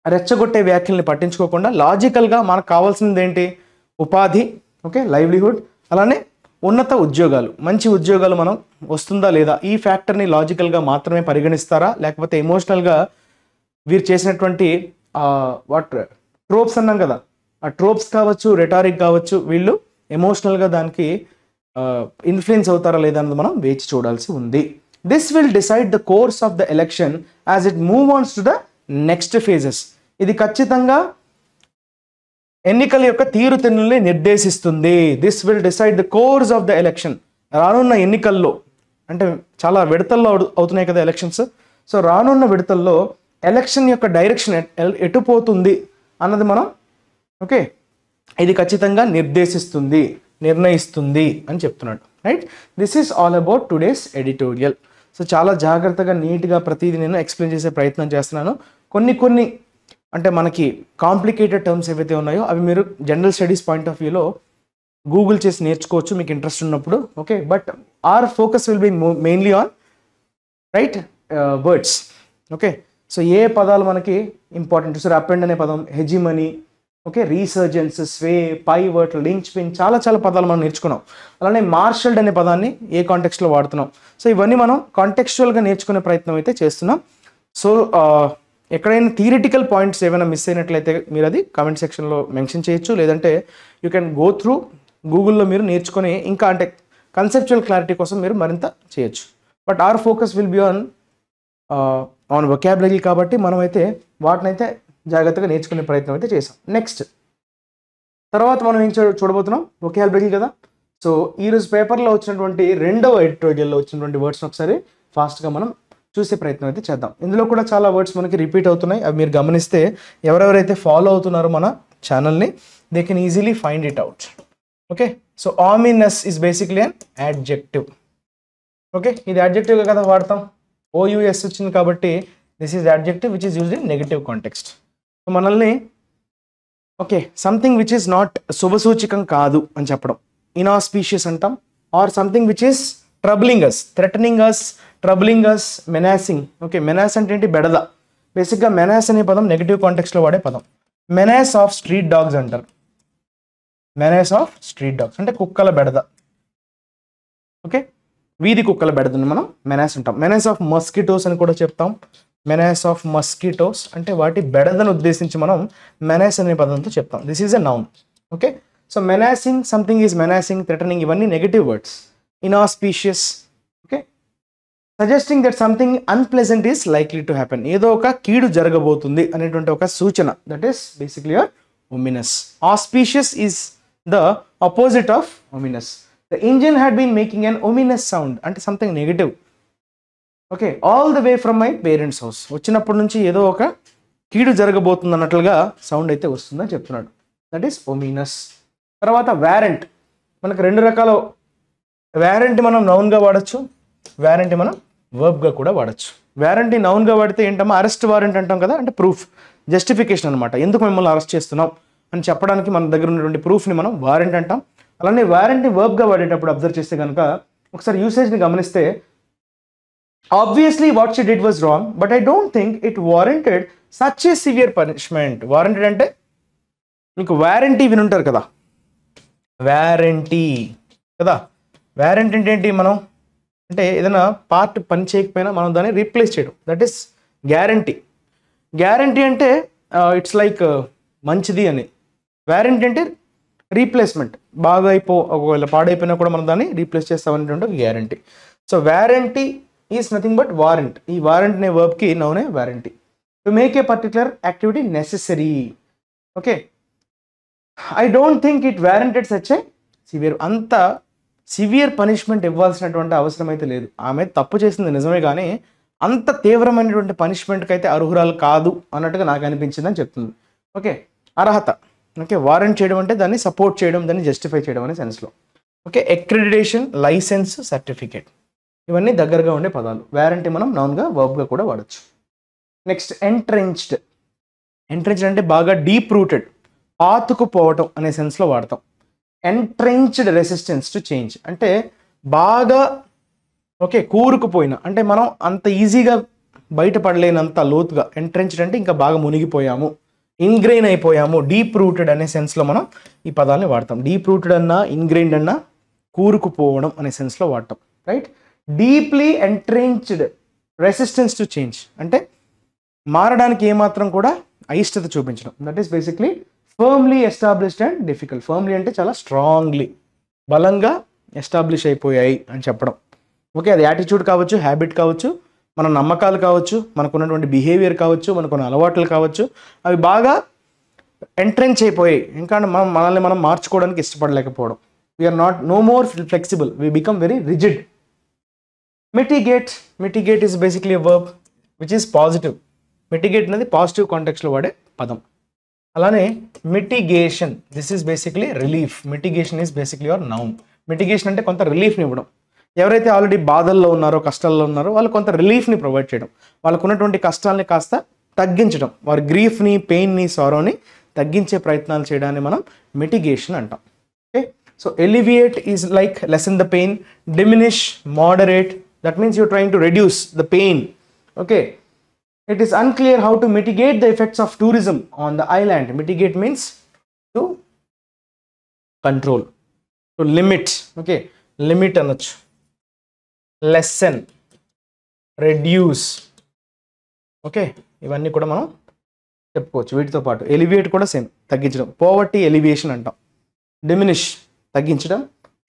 రెచ్చగొట్టే వ్యాఖ్యల్ని పట్టించుకోకుండా లాజికల్గా మనకు కావాల్సింది ఏంటి? ఉపాధి ఓకే లైవ్లీహుడ్ అలానే ఉన్నత ఉద్యోగాలు. మంచి ఉద్యోగాలు మనం వస్తుందా లేదా? ఈ ఫ్యాక్టర్ని లాజికల్గా మాత్రమే పరిగణిస్తారా? లేకపోతే ఎమోషనల్గా వీరు చేసినటువంటి వాట్ ట్రోప్స్ అన్నాం కదా? ఆ ట్రోప్స్ కావచ్చు రెటారిక్ కావచ్చు వీళ్ళు ఎమోషనల్గా దానికి ఇన్ఫ్లుయెన్స్ అవుతారా లేదా అన్నది మనం వేచి చూడాల్సి ఉంది. This will decide the course of the election as it move ons to the next phases ఇది ఖచ్చితంగా ఎన్నికల యొక్క తీరుతెన్నుల్ని నిర్దేశిస్తుంది. This will decide the course of the election రానున్న ఎన్నికల్లో అంటే చాలా విడతల్లో అవుతున్నాయి కదా ఎలక్షన్స్ సో రానున్న విడతల్లో ఎలక్షన్ యొక్క డైరెక్షన్ ఎట్- ఎటు పోతుంది అన్నది మనం ఓకే ఇది ఖచ్చితంగా నిర్దేశిస్తుంది నిర్ణయిస్తుంది అని చెప్తున్నాడు. Right this is all about today's editorial so చాలా జాగ్రత్తగా నీట్గా ప్రతిదీ నేను ఎక్స్ప్లెయిన్ చేసే ప్రయత్నం చేస్తున్నాను. కొన్ని కొన్ని అంటే మనకి కాంప్లికేటెడ్ టర్మ్స్ ఏవైతే ఉన్నాయో అవి మీరు జనరల్ స్టడీస్ పాయింట్ ఆఫ్ వ్యూలో గూగుల్ చేసి నేర్చుకోవచ్చు మీకు ఇంట్రెస్ట్ ఉన్నప్పుడు. Okay but our focus will be mainly on right words okay so ఏ పదాలు మనకి ఇంపార్టెంట్ సార్ అపెండ్ అనే పదం hegemony okay resurgence sway pivot linchpin చాలా చాలా పదాలు మనం నేర్చుకున్నాం. అలానే మార్షల్డ్ అనే పదాన్ని ఏ కాంటెక్స్ట్లో వాడుతున్నాం? సో ఇవన్నీ మనం కాంటెక్చువల్గా నేర్చుకునే ప్రయత్నం అయితే చేస్తున్నాం. సో uh, ఎక్కడైనా థియరిటికల్ పాయింట్స్ ఏమైనా మిస్ అయినట్లయితే మీరు అది కామెంట్ సెక్షన్లో మెన్షన్ చేయొచ్చు. లేదంటే యూ కెన్ గో త్రూ గూగుల్లో మీరు నేర్చుకొని ఇంకా అంటే కన్సెప్చువల్ క్లారిటీ కోసం మీరు మరింత చేయొచ్చు. But our focus will be on on vocabulary కాబట్టి మనమైతే వాటినైతే జాగ్రత్తగా నేర్చుకునే ప్రయత్నం అయితే చేసాం నెక్స్ట్ తర్వాత మనం ఏం చూడబోతున్నాం? వొకాబులరీ కదా. సో ఈరోజు పేపర్లో వచ్చినటువంటి రెండవ ఎడిటోరియల్లో వచ్చినటువంటి వర్డ్స్ ఒకసారి ఫాస్ట్గా మనం చూసే ప్రయత్నం అయితే చేద్దాం. ఇందులో కూడా చాలా వర్డ్స్ మనకి రిపీట్ అవుతున్నాయి. అవి మీరు గమనిస్తే ఎవరెవరైతే ఫాలో అవుతున్నారో మన ఛానల్ని they can easily find it out okay so ominous is basically an adjective okay ఇది యాడ్జెక్టివ్గా కదా వాడతాం. ఓయుఎస్ వచ్చింది కాబట్టి this is adjective which is used in negative context so మనల్ని okay something which is not శుభసూచికం కాదు అని చెప్పడం. ఇనాస్పీషియస్ అంటాం. Or something which is troubling as threatening as troubling as menacing okay menace అంటే ఏంటి? బెడద. బేసిక్గా మెనాస్ అనే పదం నెగిటివ్ కాంటెక్స్లో వాడే పదం. మెనాస్ ఆఫ్ స్ట్రీట్ డాగ్స్ అంటారు. మెనాస్ ఆఫ్ స్ట్రీట్ డాగ్స్ అంటే కుక్కల బెడద. ఓకే వీధి కుక్కల బెడదని మనం మెనాస్ అంటాం. మెనాస్ ఆఫ్ మస్కిటోస్ అని కూడా చెప్తాం. మెనాస్ ఆఫ్ మస్కిటోస్ అంటే వాటి బెడదను ఉద్దేశించి మనం మెనాస్ అనే పదంతో చెప్తాం. This is a noun okay so menacing something is menacing threatening ఇవన్నీ negative words inauspicious suggesting that something unpleasant is likely to happen ఏదో ఒక కీడు జరగబోతుంది అనేటువంటి ఒక సూచన. That is basically your ominous auspicious is the opposite of ominous the engine had been making an ominous sound అంటే something negative okay all the way from my parents house వచ్చినప్పటి నుంచి ఏదో ఒక కీడు జరగబోతుంది అన్నట్లుగా సౌండ్ అయితే వస్తుందని చెప్తున్నాడు. దట్ ఈస్ ఒమినస్ తర్వాత వ్యారెంట్ మనకు రెండు రకాల వ్యారెంట్ మనం నౌన్గా వాడచ్చు. వ్యారెంట్ మనం వర్బ్గా కూడా వాడచ్చు. వ్యారంటీ నౌన్గా వాడితే ఏంటమ్మా? అరెస్ట్ వారెంట్ అంటాం కదా? అంటే ప్రూఫ్ జస్టిఫికేషన్ అనమాట ఎందుకు మిమ్మల్ని అరెస్ట్ చేస్తున్నాం? అని చెప్పడానికి మన దగ్గర ఉన్నటువంటి ప్రూఫ్ని మనం వారెంట్ అంటాం. అలానే వారంటీ వర్బ్గా వాడేటప్పుడు అబ్జర్వ్ చేస్తే కనుక ఒకసారి యూసేజ్ని గమనిస్తే obviously what she did was wrong but I don't think it warranted such a severe punishment warranted అంటే మీకు వారంటీ వినుంటారు కదా? వ్యారంటీ కదా? వ్యారంటీ అంటే ఏంటి మనం? అంటే ఏదైనా పార్ట్ పని చేయకపోయినా మనం దాన్ని రీప్లేస్ చేయడం. దట్ ఈస్ గ్యారంటీ గ్యారంటీ అంటే ఇట్స్ లైక్ మంచిది అని. వ్యారంటీ అంటే రీప్లేస్మెంట్ బాగా అయిపో ఒకవేళ పాడైపోయినా కూడా మనం దాన్ని replace చేస్తామనేటువంటి guarantee so warranty is nothing but warrant ఈ వారెంట్ అనే వర్బ్కి నౌనే warranty to make a particular activity necessary okay I don't think it warranted such a severe అంత సివియర్ పనిష్మెంట్ ఇవ్వాల్సినటువంటి అవసరం అయితే లేదు. ఆమె తప్పు చేసింది నిజమే కానీ అంత తీవ్రమైనటువంటి పనిష్మెంట్కి అయితే అర్హురాలు కాదు అన్నట్టుగా నాకు అనిపించిందని చెప్తుంది. ఓకే అర్హత. ఓకే వారెంట్ చేయడం అంటే దాన్ని సపోర్ట్ చేయడం దాన్ని జస్టిఫై చేయడం అనే సెన్స్లో ఓకే ఎక్రిడిటేషన్ లైసెన్స్ సర్టిఫికేట్ ఇవన్నీ దగ్గరగా ఉండే పదాలు. వారంటీ మనం నాన్గా వర్బ్గా కూడా వాడచ్చు. నెక్స్ట్ ఎంట్రెంచ్డ్ ఎంట్రెంచ్డ్ అంటే బాగా డీప్ రూటెడ్ పాతుకుపోవటం అనే సెన్స్లో వాడతాం. ఎంట్రెంచ్డ్ రెసిస్టెన్స్ టు చేంజ్ అంటే బాగా ఓకే కూరుకుపోయిన అంటే మనం అంత ఈజీగా బయటపడలేనంత లోతుగా ఎంట్రెంచ్డ్ అంటే ఇంకా బాగా మునిగిపోయాము ఇన్గ్రెయిన్ అయిపోయాము డీప్ రూటెడ్ అనే సెన్స్లో మనం ఈ పదాన్ని వాడతాం. డీప్ రూటెడ్ అన్నా ఇన్గ్రెయిన్డ్ అన్నా కూరుకుపోవడం అనే సెన్స్లో వాడతాం. Right deeply entrenched resistance to change అంటే మారడానికి ఏమాత్రం కూడా అయిష్టత చూపించడం. That is basically firmly established and difficult firmly అంటే చాలా స్ట్రాంగ్లీ బలంగా ఎస్టాబ్లిష్ అయిపోయాయి అని చెప్పడం. ఓకే అది యాటిట్యూడ్ కావచ్చు హ్యాబిట్ కావచ్చు మన నమ్మకాలు కావచ్చు మనకున్నటువంటి బిహేవియర్ కావచ్చు మనకున్న అలవాట్లు కావచ్చు అవి బాగా ఎంట్రెన్స్ అయిపోయాయి. ఇంకా మనం మనల్ని మనం మార్చుకోవడానికి ఇష్టపడలేకపోవడం. We are not no more flexible we become very rigid mitigate mitigate is basically verb which is positive mitigate అనేది పాజిటివ్ కాంటెక్స్లో వాడే పదం. అలానే mitigation this is basically relief mitigation is basically your noun mitigation అంటే కొంత రిలీఫ్ని ఇవ్వడం. ఎవరైతే already బాధల్లో ఉన్నారో కష్టాల్లో ఉన్నారో వాళ్ళు కొంత రిలీఫ్ని ప్రొవైడ్ చేయడం. వాళ్ళకు ఉన్నటువంటి కష్టాలని కాస్త తగ్గించడం. వారి గ్రీఫ్ని పెయిన్ని సారోని తగ్గించే ప్రయత్నాలు చేయడాన్ని మనం మిటిగేషన్ అంటాం. Okay so alleviate is like lessen the pain diminish moderate that means you trying to reduce the pain okay it is unclear how to mitigate the effects of tourism on the island. Mitigate means to control, to limit. Okay, limit అనొచ్చు. Lessen reduce okay ఇవన్నీ కూడా మనం చెప్పుకోవచ్చు. వీటితో పాటు elevate కూడా same తగ్గించడం. Poverty elevation అంటాం. డిమినిష్ తగ్గించడం.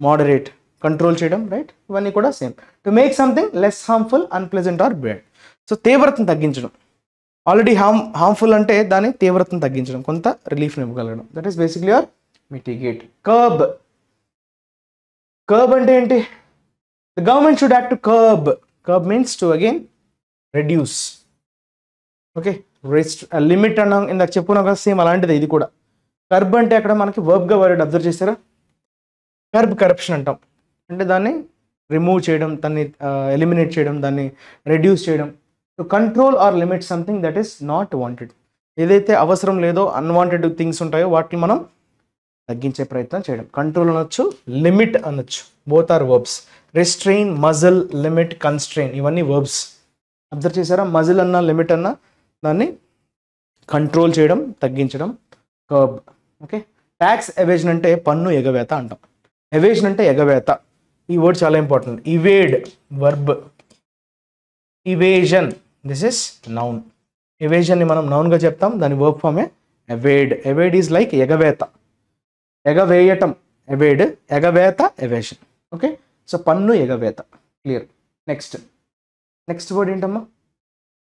మోడరేట్ కంట్రోల్ చేయడం రైట్ ఇవన్నీ కూడా same to make something less harmful unpleasant or bad so తీవ్రతను తగ్గించడం. ఆల్రెడీ హార్మ్ హార్మ్ఫుల్ అంటే దాని తీవ్రతను తగ్గించడం కొంత రిలీఫ్ని ఇవ్వగలగడం. That is basically or mitigate curb curb అంటే ఏంటి? The government should act to curb curb means to again reduce okay rest limit అన్నాం ఇందాక చెప్పుకున్నాం కదా సేమ్ అలాంటిది ఇది కూడా. కర్బ్ అంటే అక్కడ మనకి వర్బ్గా వర్డ్ అబ్జర్వ్ చేశారా కర్బ్ కరప్షన్ అంటాం. అంటే దాన్ని రిమూవ్ చేయడం దాన్ని uh, ఎలిమినేట్ చేయడం దాన్ని రెడ్యూస్ చేయడం. To control or limit something that is not wanted ఏదైతే అవసరం లేదో అన్వాంటెడ్ థింగ్స్ ఉంటాయో వాటిని మనం తగ్గించే ప్రయత్నం చేయడం. కంట్రోల్ అనొచ్చు లిమిట్ అనొచ్చు. Both are verbs restrain muzzle limit constrain ఇవన్నీ వర్బ్స్ అబ్జర్వ్ చేశారా? మజిల్ అన్న లిమిట్ అన్న దాన్ని కంట్రోల్ చేయడం తగ్గించడం కర్బ్ ఓకే ట్యాక్స్ ఎవేజన్ అంటే పన్ను ఎగవేత అంటాం. ఎవేజన్ అంటే ఎగవేత. ఈ వర్డ్ చాలా important evade verb evasion this is noun ఎవేజన్ని మనం నౌన్గా చెప్తాం. దాని వర్క్ ఫామే ఎవేడ్ ఎవేడ్ ఈజ్ లైక్ ఎగవేత. ఎగవేయటం. ఎవేడ్ ఎగవేత ఎవేషన్ ఓకే సో పన్ను ఎగవేత. క్లియర్ నెక్స్ట్ నెక్స్ట్ వర్డ్ ఏంటమ్మా?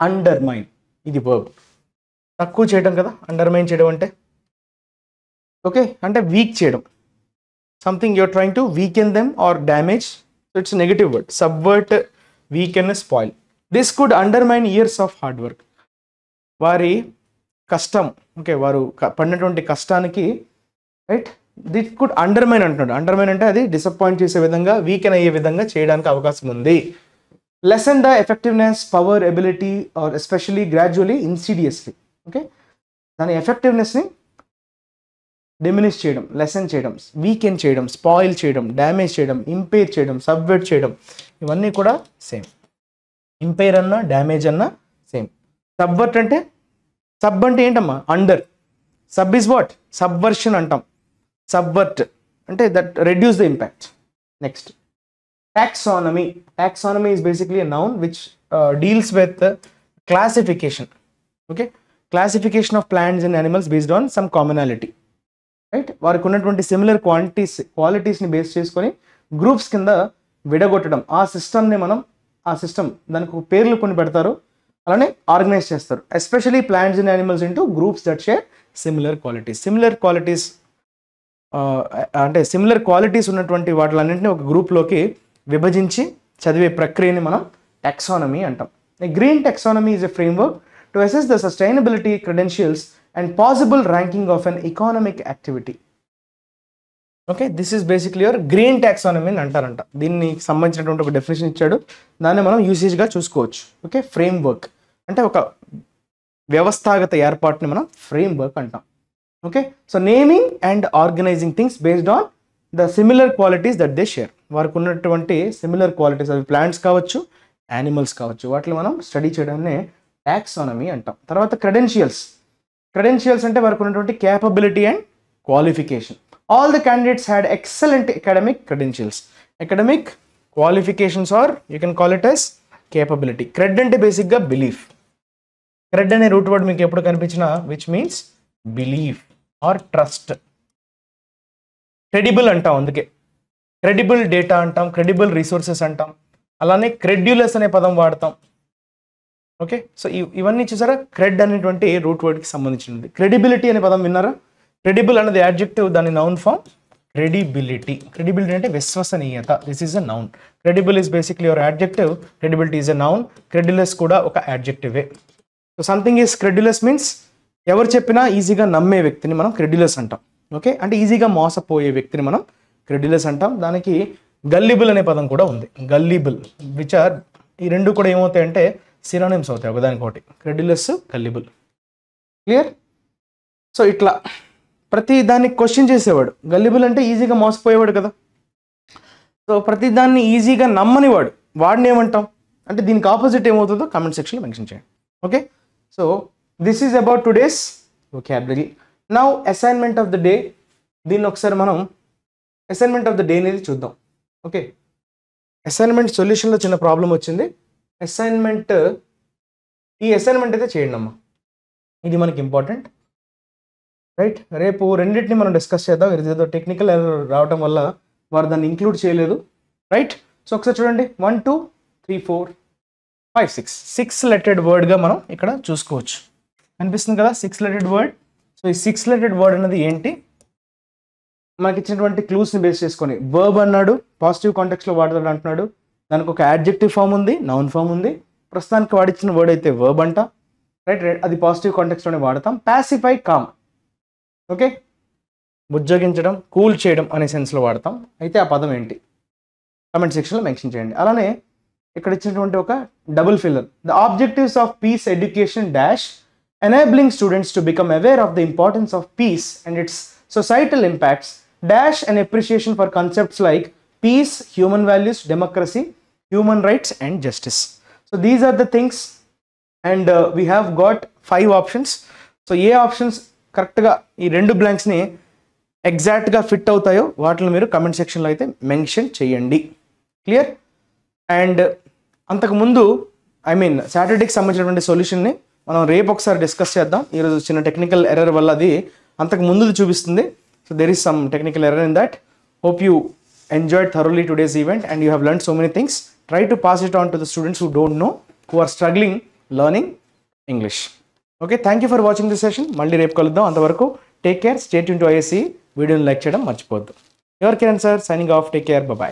అండర్మైన్ ఇది వర్బ్ తక్కువ చేయడం కదా? అండర్మైన్ చేయడం అంటే? ఓకే అంటే వీక్ చేయడం. Something you're trying to weaken them or damage so it's negative word subvert weaken spoil this could undermine years of hard work వారి కష్టం ఓకే వారు పడినటువంటి కష్టానికి రైట్ దిట్ కుడ్ అండర్మైన్ అంటున్నాడు. అండర్మైన్ అంటే అది డిసప్పాయింట్ చేసే విధంగా వీకెన్ అయ్యే విధంగా చేయడానికి అవకాశం ఉంది. Lessen the effectiveness power ability or especially gradually insidiously okay దాని ఎఫెక్టివ్నెస్ని డిమినిష్ చేయడం లెసన్ చేయడం వీకెన్ చేయడం స్పాయిల్ చేయడం డ్యామేజ్ చేయడం ఇంపేర్ చేయడం సబ్వెట్ చేయడం ఇవన్నీ కూడా సేమ్ ఇంపైర్ అన్నా డ్యామేజ్ అన్నా సేమ్ సబ్వర్ట్ అంటే సబ్ అంటే ఏంటమ్మా? Under sub is what subversion అంటాం. సబ్వర్ట్ అంటే that reduce the impact next taxonomy taxonomy is basically noun which deals with classification okay classification of plants and animals based on some commonality right వారికి ఉన్నటువంటి similar quantities క్వాలిటీస్ని base చేసుకొని groups కింద విడగొట్టడం. ఆ సిస్టమ్ని మనం ఆ సిస్టమ్ దానికి ఒక పేర్లు కొన్ని పెడతారు. అలానే ఆర్గనైజ్ చేస్తారు. Especially plants and animals into groups that share similar qualities similar qualities అంటే సిమిలర్ క్వాలిటీస్ ఉన్నటువంటి వాటిలన్నింటినీ ఒక గ్రూప్లోకి విభజించి చదివే ప్రక్రియని మనం టెక్సానమీ అంటాం. Green taxonomy is a framework to assess the sustainability credentials and possible ranking of an economic activity okay this is basically your green taxonomy అని అంటారంట. దీనికి సంబంధించినటువంటి ఒక డెఫినేషన్ ఇచ్చాడు. దాన్ని మనం యూసేజ్గా చూసుకోవచ్చు. ఓకే ఫ్రేమ్ వర్క్ అంటే ఒక వ్యవస్థాగత ఏర్పాటుని మనం ఫ్రేమ్ వర్క్ అంటాం. Okay so naming and organizing things based on the similar qualities that they share వారికి ఉన్నటువంటి సిమిలర్ క్వాలిటీస్ అవి ప్లాంట్స్ కావచ్చు యానిమల్స్ కావచ్చు వాటిని మనం స్టడీ చేయడాన్ని టాక్సానమీ అంటాం. తర్వాత క్రెడెన్షియల్స్ క్రెడెన్షియల్స్ అంటే వారికి ఉన్నటువంటి capability and qualification all the candidates had excellent academic credentials academic qualifications or you can call it as capability cred అంటే బేసిక్గా బిలీఫ్ క్రెడ్ అనే రూట్ వర్డ్ మీకు ఎప్పుడు కనిపించినా which means belief or trust credible అంటాం అందుకే. క్రెడిబుల్ డేటా అంటాం credible resources అంటాం. అలానే క్రెడ్యులస్ అనే పదం వాడతాం. ఓకే సో ఇవన్నీ చూసారా? క్రెడ్ అనేటువంటి రూట్ వర్డ్కి సంబంధించినది. క్రెడిబిలిటీ అనే పదం విన్నారా? క్రెడిబుల్ అనేది యాడ్జెక్టివ్ దాని నౌన్ ఫామ్ క్రెడిబిలిటీ క్రెడిబిలిటీ అంటే విశ్వసనీయత. This is a noun credible is basically your adjective credibility is a noun credulous కూడా ఒక యాడ్జెక్టివే so something is credulous means ఎవరు చెప్పినా ఈజీగా నమ్మే వ్యక్తిని మనం క్రెడిలెస్ అంటాం. ఓకే అంటే ఈజీగా మోసపోయే వ్యక్తిని మనం క్రెడిలెస్ అంటాం. దానికి గల్లిబుల్ అనే పదం కూడా ఉంది. గల్లిబుల్ విచ్ ఆర్ ఈ రెండు కూడా ఏమవుతాయంటే సినానిమ్స్ అవుతాయి ఒకదానికొకటి. క్రెడిలెస్ గల్లిబుల్ క్లియర్ సో ఇట్లా. ప్రతి దాన్ని క్వశ్చన్ చేసేవాడు. గల్లిబుల్ అంటే ఈజీగా మోసపోయేవాడు కదా. సో ప్రతి దాన్ని ఈజీగా నమ్మనివాడు. వాడిని ఏమంటాం? అంటే దీనికి ఆపోజిట్ ఏమవుతుందో కామెంట్ సెక్షన్లో మెన్షన్ చేయండి. Okay so this is about today's vocabulary. Now assignment of the day దీన్ని ఒకసారి మనం అసైన్మెంట్ ఆఫ్ ద డే అనేది చూద్దాం. ఓకే అసైన్మెంట్ సొల్యూషన్లో చిన్న ప్రాబ్లం వచ్చింది. అసైన్మెంట్ ఈ అసైన్మెంట్ అయితే చేయండి అమ్మా ఇది మనకి ఇంపార్టెంట్ రైట్ రేపు రెండింటిని మనం డిస్కస్ చేద్దాం. ఇది ఏదో టెక్నికల్ ఎర్రర్ రావడం వల్ల వారు దాన్ని ఇంక్లూడ్ చేయలేదు. రైట్ సో ఒకసారి చూడండి. One two three four five six six lettered వర్డ్గా మనం ఇక్కడ చూసుకోవచ్చు. అనిపిస్తుంది కదా? సిక్స్ లెటెడ్ వర్డ్ సో ఈ సిక్స్ లెటెడ్ వర్డ్ అనేది ఏంటి? మనకి ఇచ్చినటువంటి క్లూస్ని బేస్ చేసుకొని. వర్బ్ అన్నాడు పాజిటివ్ కాంటెక్స్లో వాడతాడు అంటున్నాడు. దానికి ఒక యాడ్జెక్టివ్ ఫామ్ ఉంది నౌన్ ఫామ్ ఉంది. ప్రస్తుతానికి వాడిచ్చిన వర్డ్ అయితే వర్బ్ అంట. రైట్ అది పాజిటివ్ కాంటెక్స్లోనే వాడతాం. Pacify calm okay? బుజ్జగించడం కూల్ చేయడం అనే సెన్స్లో వాడతాం. అయితే ఆ పదం ఏంటి? కమెంట్ సెక్షన్లో మెన్షన్ చేయండి. అలానే ఇక్కడ ఇచ్చినటువంటి ఒక double filler. The objectives of peace education dash enabling students to become aware of the importance of peace and its societal impacts. Dash and appreciation for concepts like peace human values democracy human rights and justice. So these are the things and we have got five options so A options కరెక్ట్గా ఈ రెండు బ్లాంక్స్ని ఎగ్జాక్ట్గా fit అవుతాయో వాటిని మీరు comment సెక్షన్లో అయితే mention చేయండి. క్లియర్? అండ్ అంతకుముందు ఐ మీన్ సాటర్డేకి సంబంధించినటువంటి సొల్యూషన్ని మనం రేపు ఒకసారి డిస్కస్ చేద్దాం. ఈరోజు చిన్న టెక్నికల్ ఎర్రర్ వల్ల అది అంతకు ముందు చూపిస్తుంది. So there is some technical error in that hope you enjoyed thoroughly today's event and you have learn so many things try to pass it on to the students who don't know who are struggling learning English okay thank you for watching this session మళ్ళీ రేపు కలుద్దాం. అంతవరకు take care state into ISC వీడియోని like చేయడం మర్చిపోద్దు ఎవరికైనా sir signing off take care bye